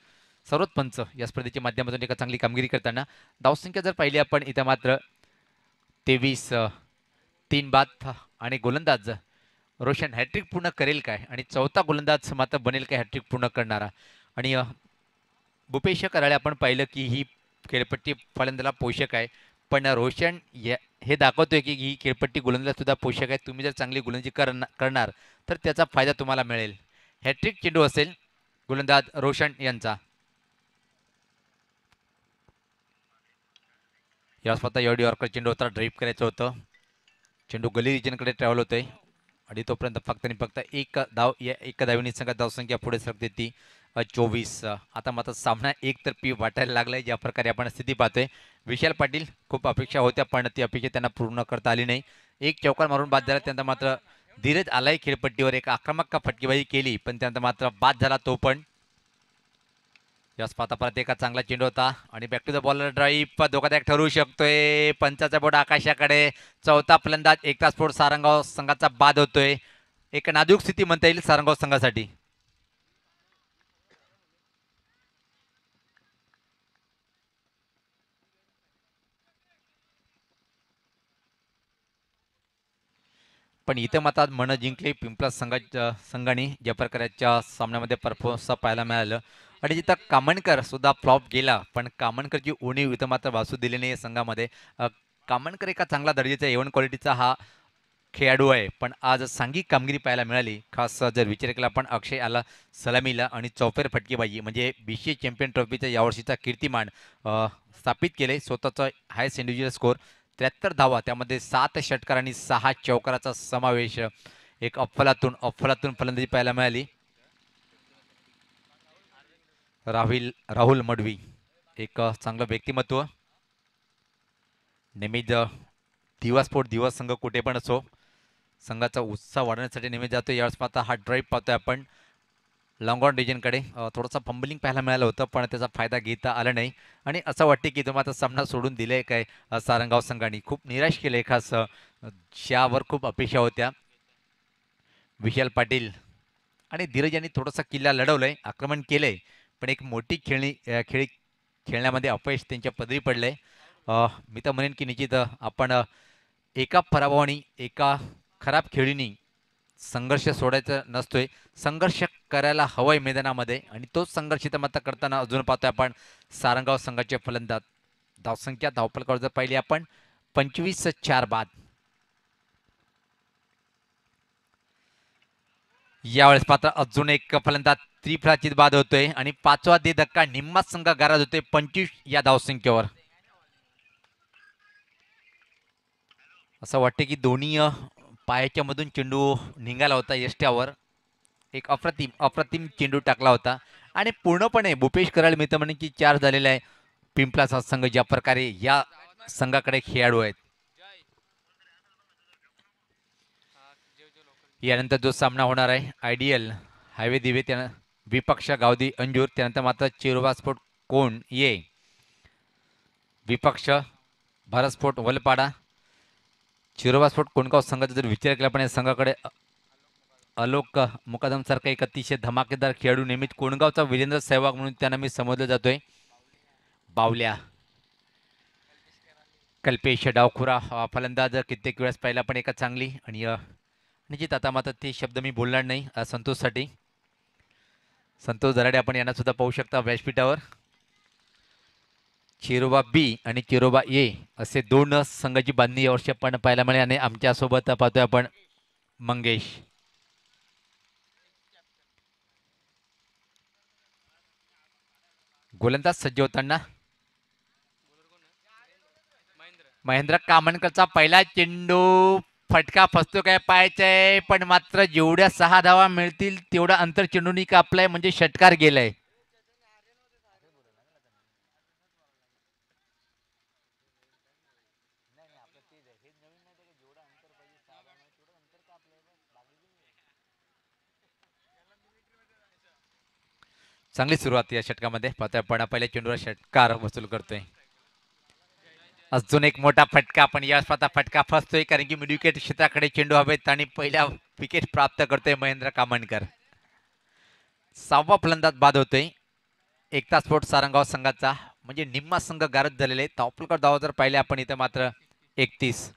Speaker 2: सर्वच पंच या स्पर्धेच्या माध्यमातून एका चांगली कामगिरी करताना. धावसंख्या जर पाहिली आपण इथं मात्र तेवीस तीन बाद आणि गोलंदाज. रोशन हॅट्रिक पूर्ण करेल काय? आणि चौथा गोलंदाज मात्र बनेल काय हॅट्रिक पूर्ण करणारा? आणि भूपेश कराळे आपण पाहिलं की ही खेळपट्टी फलंदाला पोषक आहे. पण रोशन या हे दाखवतोय की ही खेळपट्टी गोलंदाजसुद्धा पोषक आहे. तुम्ही जर चांगली गोलंदाजी करणार तर त्याचा फायदा तुम्हाला मिळेल. हॅट्रिक चेंडू असेल गोलंदाज रोशन यांचा. या स्वतः एवढी ऑर्कर चेंडू होता ड्राईव्ह करायचं होतं. चेंडू गली रिजनकडे ट्रॅव्हल होतोय. आणि तोपर्यंत फक्त आणि फक्त एक धाव या एका धावीने संघात धावसंख्या पुढे सरकते ती चोवीस. आता मात्र सामना एक तर पी वाटायला लागलाय ज्या प्रकारे आपण स्थिती पाहतोय. विशाल पाटील खूप अपेक्षा होत्या पण ती अपेक्षा त्यांना पूर्ण करता आली नाही. एक चौकार मारून बाद झाला त्यांना मात्र धीरज आलाय खेळपट्टीवर. एक आक्रमक का फटकेबाजी केली पण त्यानंतर मात्र बाद झाला तो पण. यास पाहता परत एका चांगला चेंडू होता. आणि back to the bowler drive धोकादायक ठरू शकतोय. पंचाचा बोर्ड आकाशाकडे. चौथा फलंदाज एक तास सारंगाव संघाचा बाद होतोय. एक नाजूक स्थिती म्हणता येईल सारंगाव संघासाठी. पण इथं मात्र मन जिंकले पिंपला संघाच्या संघाने. ज्या प्रकारच्या सामन्यामध्ये परफॉर्मन्स पाहायला मिळालं. आणि जिथं कामणकर सुद्धा फ्लॉप गेला पण कामणकरची उणीव इथं मात्र वासू दिली नाही संघामध्ये. कामणकर एका चांगला दर्जाचा एवन क्वालिटीचा हा खेळाडू आहे पण आज सांघिक कामगिरी पाहायला मिळाली. खास जर विचार केला आपण अक्षय आला सलामीला आणि चौफेर फटकेबाजी म्हणजे बी सी चॅम्पियन ट्रॉफीचा यावर्षीचा कीर्तिमान स्थापित केले. स्वतःचा हायस्ट इंडिव्हिज्युअल स्कोर त्र्याहत्तर धावा त्यामध्ये सात षटकार आणि सहा चौकाराचा समावेश एक अफलातून अफलातून फलंदाजी पाहायला मिळाली. राहुल राहुल मडवी एक चांगलं व्यक्तिमत्व. नेहमीच अ, दिवास्फोट दिवस संघ कुठे पण असो संघाचा उत्साह वाढवण्यासाठी नेहमी जातो यावेळेस आता हा ड्राईव्ह पाहतोय आपण. लॉंगॉन डिजनकडे थोडंसं फंबलिंग पाहायला मिळालं होतं पण त्याचा फायदा घेता आला नाही. आणि असं वाटते की तुम्हाला सामना सोडून दिले काय सारंगाव संघाने. खूप निराश केले खास शावर खूप अपेक्षा होत्या. विशाल पाटील आणि धीरज यांनी थोडासा किल्ला लढवलंय आक्रमण केलंय. पण एक मोठी खेळणी खेळी खेळण्यामध्ये अपयश त्यांच्या पदरी पडले मी तर म्हणेन की निश्चित आपण एका पराभवानी एका खराब खेळीनी संघर्ष सोडायचा नसतोय. संघर्ष करायला हवाय मैदानामध्ये आणि तोच संघर्ष इथं मात्र करताना अजून पाहतोय आपण सारंगाव संघाचे फलंदाज. धावसंख्या धावपलकावर जर पाहिली आपण पंचवीस चार बाद. यावेळेस मात्र अजून एक फलंदाज त्रिफळाचित बाद होतोय आणि पाचवा दे धक्का निम्मा संघ गारद होतोय पंचवीस या धावसंख्येवर. असं वाटतं की दोन्ही पायाच्या मधून चेंडू निघाला होता यष्ट्यावर. एक अप्रतिम अप्रतिम चेंडू टाकला होता. आणि पूर्णपणे भूपेश कराड मित्र म्हणे की चार झालेला आहे पिंपलाचा संघ ज्या प्रकारे या संघाकडे खेळाडू आहेत. यानंतर जो सामना होणार आहे आयडियल हायवे दिवे त्यानं विपक्ष गावदी अंजूर त्यानंतर मात्र चिरोबा स्फोट कोण? ये. विपक्ष भारतस्फोट वलपाडा. चिरोबा स्फोट कोणगाव संघाचा जर विचार केला पण या संघाकडे अलोक मुकादमसारखा एक अतिशय धमाकेदार खेळाडू नेहमीच कोणगावचा वीरेंद्र सहवाग म्हणून त्यांना मी समजलं जातोय. बावल्या. कल्पेश डावखुरा फलंदाज कित्येक वेळेस पाहिला पण एका चांगली आणि निश्चित आता मात्र ते शब्द मी बोलणार नाही संतोषसाठी. संतोष दराडे आपण यांना सुद्धा पाहू शकता व्यासपीठावर. चिरोबा बी आणि चिरोबा ए असे दोन संघाची बांधणी यावर्षी आपण पाहायला मिळाली आणि आमच्यासोबत पाहतोय आपण मंगेश. गोलंदाज सज्ज होताना. महेंद्र कामणकरचा पहिला चेंडू फटका फसतो काय पाहायचंय पण मात्र जेवढ्या सहा धावा मिळतील तेवढा अंतर चेंडूनी कापलाय म्हणजे षटकार गेलाय. चांगली सुरुवात या षटकामध्ये. पण पहिल्या चेंडूला षटकार वसूल करतोय. अजून एक मोठा फटका पण या स्वतः फटका फसतोय कारण की मिड विकेट क्षेत्राकडे चेंडू हवेत आणि पहिला विकेट प्राप्त करतोय महेंद्र कामणकर. सहावा फलंदाज बाद होतोय. एकता स्फोट सारंगाव संघाचा म्हणजे निम्मा संघ गारद झालेले तापलकर धावा जर पाहिले आपण इथं मात्र एकतीस.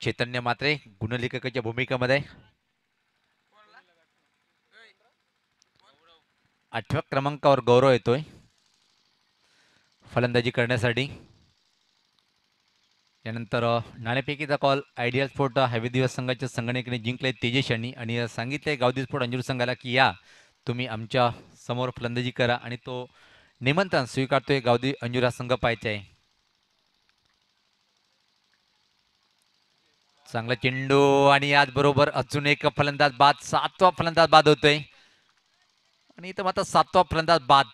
Speaker 2: चैतन्य मात्रे गुणलेखकाच्या भूमिकेमध्ये. आठव्या क्रमांकावर गौरव येतोय. फलंदाजी करण्यासाठी. त्यानंतर नाणेफेकीचा कॉल आयडियल स्पोर्ट हवे दिवस संघाच्या संगणकीने जिंकले तेजेश यांनी आणि सांगितले गावदी स्पोर्ट अंजूर संघाला की या तुम्ही आमच्यासमोर फलंदाजी करा आणि तो निमंत्रण स्वीकारतोय गावदी अंजुरा संघ पाहायचा आहे. चांगला चेंडू आणि याचबरोबर अजून एक फलंदाज बाद सातवा फलंदाज बाद होतोय. आणि इथं मात्र सातवा फलंदाज बाद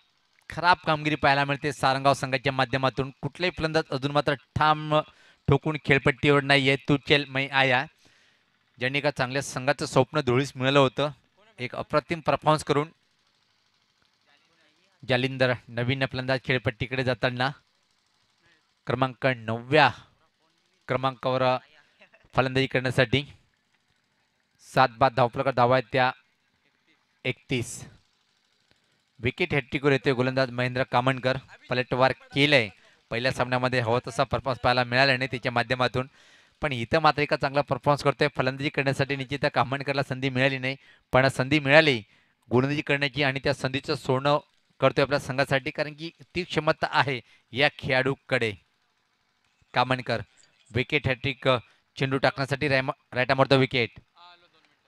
Speaker 2: खराब कामगिरी पाहायला मिळते सारंगाव संघाच्या माध्यमातून. कुठलेही फलंदाज अजून मात्र ठाम ठोकून खेळपट्टीवर नाही आहे तू चेल मै आया ज्यांनी एका चांगल्या संघाचं स्वप्न धुळीस मिळालं होतं एक अप्रतिम परफॉर्मन्स करून जालिंदर नवीन फलंदाज खेळपट्टीकडे जाताना क्रमांक नवव्या क्रमांकावर फलंदाजी करण्यासाठी सात बाद धावपलकर धावा आहेत त्या एकतीस. विकेट हॅट्रिकवर येते गोलंदाज महेंद्र कामणकर. पलटवार केलंय. पहिल्या सामन्यामध्ये हवा तसा परफॉर्मन्स पाहायला मिळाला नाही त्याच्या माध्यमातून. पण इथं मात्र एका चांगला परफॉर्मन्स करतोय. फलंदाजी करण्यासाठी निश्चित कामणकरला संधी मिळाली नाही. पण संधी मिळाली गोलंदाजी करण्याची आणि त्या संधीचं सोडणं करतोय आपल्या संघासाठी कारण की ती क्षमता आहे या खेळाडूकडे. कामणकर विकेट हॅट्रिक चेंडू टाकण्यासाठी रायमा रायटा मारतो विकेट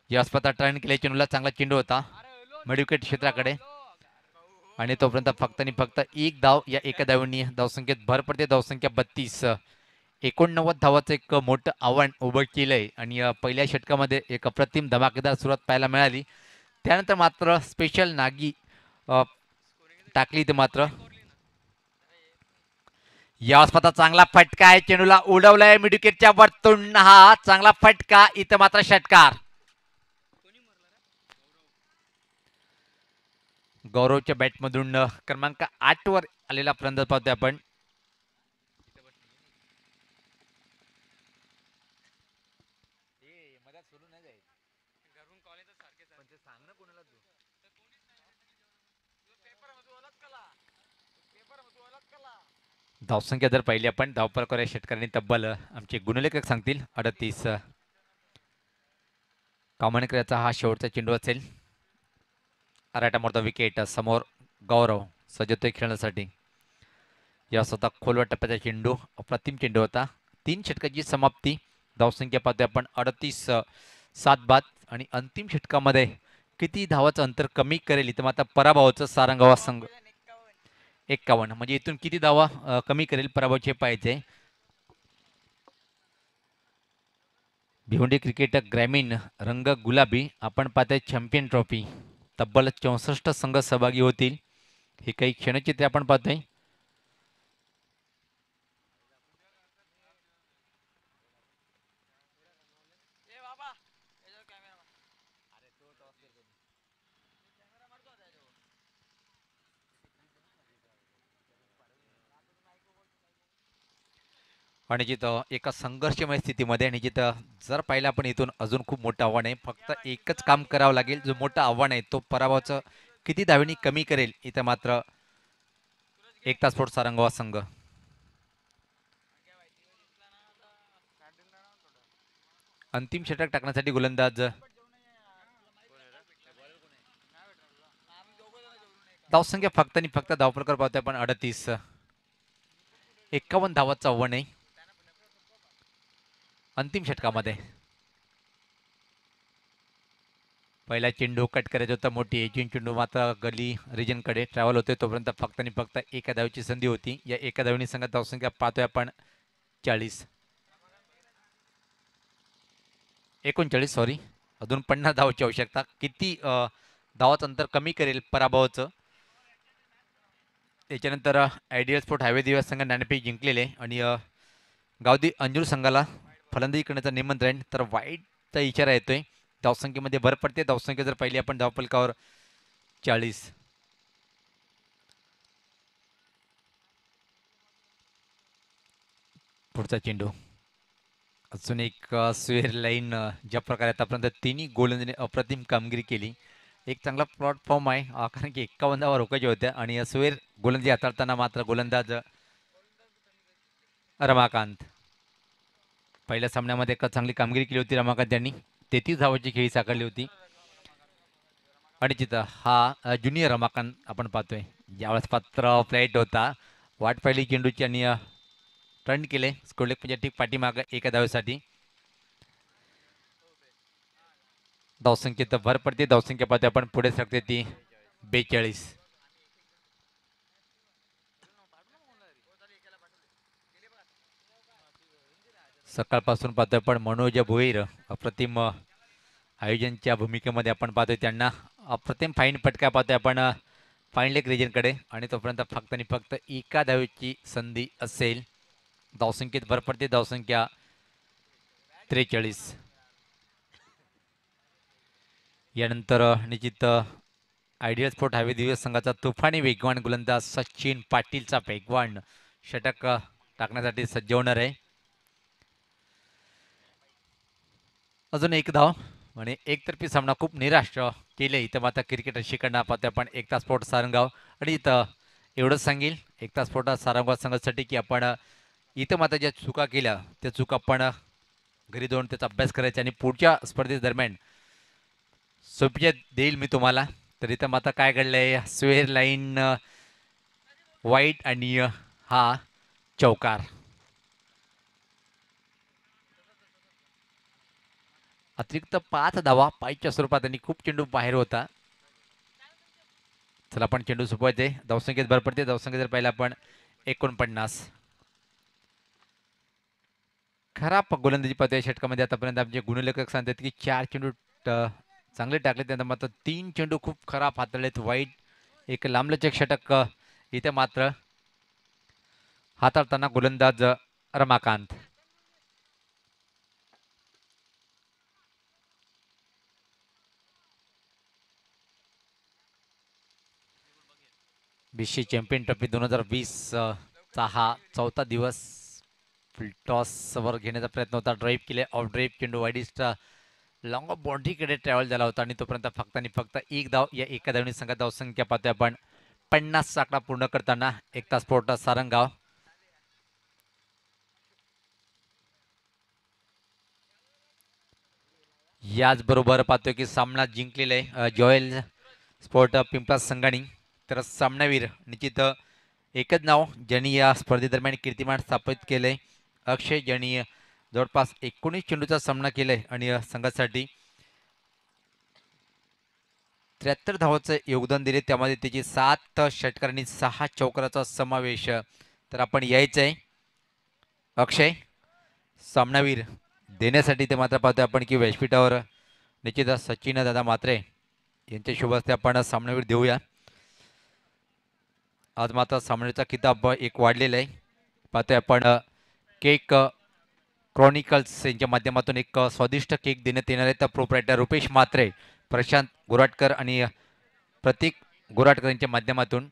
Speaker 2: या स्पर्धा टर्न केल्या चेंडूला चांगला चेंडू होता. मिड विकेट क्षेत्राकडे. आणि तोपर्यंत फक्त आणि फक्त एक धाव या एका धावांनी धावसंख्येत भर पडते. धावसंख्या बत्तीस. एकोणनव्वद धावाचं एक मोठं आव्हान उभं केलं आहे आणि पहिल्या षटकामध्ये एक अप्रतिम धमाकेदार सुरुवात पाहायला मिळाली. त्यानंतर मात्र स्पेशल नागी टाकली ते मात्र. या स्वतः चांगला फटका आहे. चेंडूला उडवलाय. मिडविकेटच्या वरतून हा चांगला फटका. इथं मात्र षटकार. गौरवच्या बॅटमधून क्रमांक आठ वर आलेला फलंदाज पाहतोय आपण. धावसंख्या जर पाहिली आपण धावपलकर या षटकारांनी तब्बल आमचे गुणलेखक सांगतील. अडतीस कामणकराचा हा शेवटचा चेंडू असेल. अराटा विकेट समोर गौरव सजतोय खेळण्यासाठी. या स्वतः खोलवर टप्प्याचा चेंडू अप्रतिम चेंडू होता. तीन षटकाची समाप्ती. धावसंख्या पाहतोय आपण अडतीस सात बाद आणि अंतिम षटकामध्ये किती धावाचं अंतर कमी करेल? इथं आता पराभवाचं सारंगावा संघ. एक्कावन्न म्हणजे इथून किती धावा कमी करेल? पराभवाचे पाहिजे भिवंडी क्रिकेट ग्रामीण रंग गुलाबी आपण पाहतोय चॅम्पियन ट्रॉफी. तब्बल चौसष्ट संघ सहभागी होतील. हे काही क्षणचित्रे आपण पाहतोय. आणि जिथं एका संघर्षमय स्थितीमध्ये आणि जिथं जर पाहिलं आपण इथून अजून खूप मोठं आव्हान आहे. फक्त एकच काम करावं लागेल. जो मोठं आव्हान आहे तो पराभवाचं किती धावणी कमी करेल इथं मात्र एक तास फोट सारंगवा संघ. अंतिम षटक टाकण्यासाठी गोलंदाज धावसंख्या फक्त आणि फक्त धावपलकर पाहतोय आपण अडतीस. एक्कावन्न धावाचं आव्हान आहे. अंतिम षटकामध्ये. पहिला चेंडू कट करायचा होता मोठी एजिन चेंडू मात्र गली रिजनकडे ट्रॅव्हल होते तोपर्यंत फक्त आणि फक्त एका धावीची संधी होती. या एका धावणी संघात धावसंख्या पाहतोय आपण चाळीस. एकोणचाळीस सॉरी अजून पन्नास धावाची आवश्यकता. किती धावाचं अंतर कमी करेल पराभवाचं? त्याच्यानंतर आयडियल स्पोर्ट हायवे दिवस संघ नाणेफेक जिंकलेले. आणि गावदी अंजूर संघाला फलंदाजी करण्याचं निमंत्रण. तर वाईटचा इशारा येतोय. धावसंख्येमध्ये भर पडते. धावसंख्या जर पाहिली आपण धावपलकावर चाळीस. पुढचा चेंडू. अजून एक अ, स्वेअर लाईन ज्या प्रकारे आतापर्यंत तिन्ही गोलंदाजीने अप्रतिम कामगिरी केली. एक चांगला प्लॅटफॉर्म आहे कारण की एक्कावन्न धावा रोखायच्या होत्या आणि या स्वेअर गोलंदाजी हाताळताना मात्र गोलंदाज रमाकांत. पहिल्या सामन्यामध्ये एक चांगली कामगिरी केली होती रमाकांत यांनी. तेहतीस धावाची खेळी साकारली होती. आणि चित्र हा ज्युनियर रमाकांत आपण पाहतोय. ज्यावेळेस पात्र फ्लाईट होता. वाट पाहिली चेंडूची आणि रन टर्न केले. म्हणजे ठीक पाठीमागं एका धावेसाठी. धावसंख्येत भर पडते. धावसंख्या पाहते आपण पुढे सरकते ती बेचाळीस. सकाळपासून पाहतोय पण मनोज भोईर अप्रतिम आयोजनच्या भूमिकेमध्ये आपण पाहतोय त्यांना. अप्रतिम फाईन फटका पाहतोय आपण फाईन लेग रिजनकडे आणि तोपर्यंत फक्त आणि फक्त एका धावेची संधी असेल. धावसंख्येत भर पडते धावसंख्या त्रेचाळीस. यानंतर निश्चित आयडियल स्पोर्ट हायवे दिवस संघाचा तुफानी वेगवान गोलंदाज सचिन पाटीलचा वेगवान षटक टाकण्यासाठी सज्ज होणार आहे. अजून एक धाव आणि एकतर्फी सामना खूप निराश केले. इथं मात्र क्रिकेट रसिकांना पाहते आपण एक तास स्फोट सारंगाव. आणि इथं एवढंच सांगेल एक तास स्फोट सारंगाव संघासाठी की आपण इथं मात्र ज्या चुका केल्या त्या चुका आपण घरी जाऊन त्याचा अभ्यास करायचा आणि पुढच्या स्पर्धेदरम्यान सोपी देईल मी तुम्हाला. तर इथं माता काय घडलंय स्वेअर लाईन वाईट आणि हा चौकार. अतिरिक्त पाच धावा पायच्या स्वरूपात आणि खूप चेंडू बाहेर होता. चला आपण चेंडू सुपवायचे धावसंख्येत भर पडते. धावसंख्येत जर पाहिलं आपण एकोणपन्नास. खराब गोलंदाजी पाहतोय षटकामध्ये आतापर्यंत आमचे गुणलेखक सांगतात की चार चेंडू चांगले टाकले. त्यानंतर मात्र तीन चेंडू खूप खराब हाताळलेत वाईट एक लांबलचक षटक इथे मात्र हाताळताना गोलंदाज रमाकांत. बीसी चॅम्पियन ट्रॉफी दोन हजार वीसचा हा चौथा दिवस टॉसवर घेण्याचा प्रयत्न होता. ड्राईव्ह केले ऑफ ड्राईव्ह चेंडू वाईडिस्ट लॉंग ऑफ बाउंड्रीकडे ट्रॅव्हल झाला होता आणि तोपर्यंत फक्त आणि फक्त एक धाव या एका धावणी संघात धावसंख्या पाहतोय आपण. पन्नास आकडा पूर्ण करताना एक तास स्पोर्ट सारंगाव. याचबरोबर पाहतोय की सामना जिंकलेला आहे जॉयल स्पोर्ट पिंपळा संघाणी तर सामनावीर निश्चित एकच नाव ज्यांनी या स्पर्धेदरम्यान कीर्तिमान स्थापित केले. अक्षय ज्यांनी जवळपास एकोणीस चेंडूचा सामना केलाय आणि संघासाठी त्र्याहत्तर धावाचं योगदान दिले. त्यामध्ये त्याची सात षटकार आणि सहा चौकाराचा समावेश. तर आपण यायचं आहे. अक्षय सामनावीर देण्यासाठी ते मात्र पाहतोय आपण की व्यासपीठावर निश्चितच सचिन दादा मात्रे यांच्या शुभ हस्ते आपण सामनावीर देऊया. आज मात्र सामन्याचा किताब एक वाढलेला आहे. पाहतोय आपण केक क्रॉनिकल्स यांच्या माध्यमातून एक स्वादिष्ट केक देण्यात येणार आहे. तर प्रोपरायटर रुपेश मात्रे प्रशांत गोराटकर आणि प्रतीक गोराटकर यांच्या माध्यमातून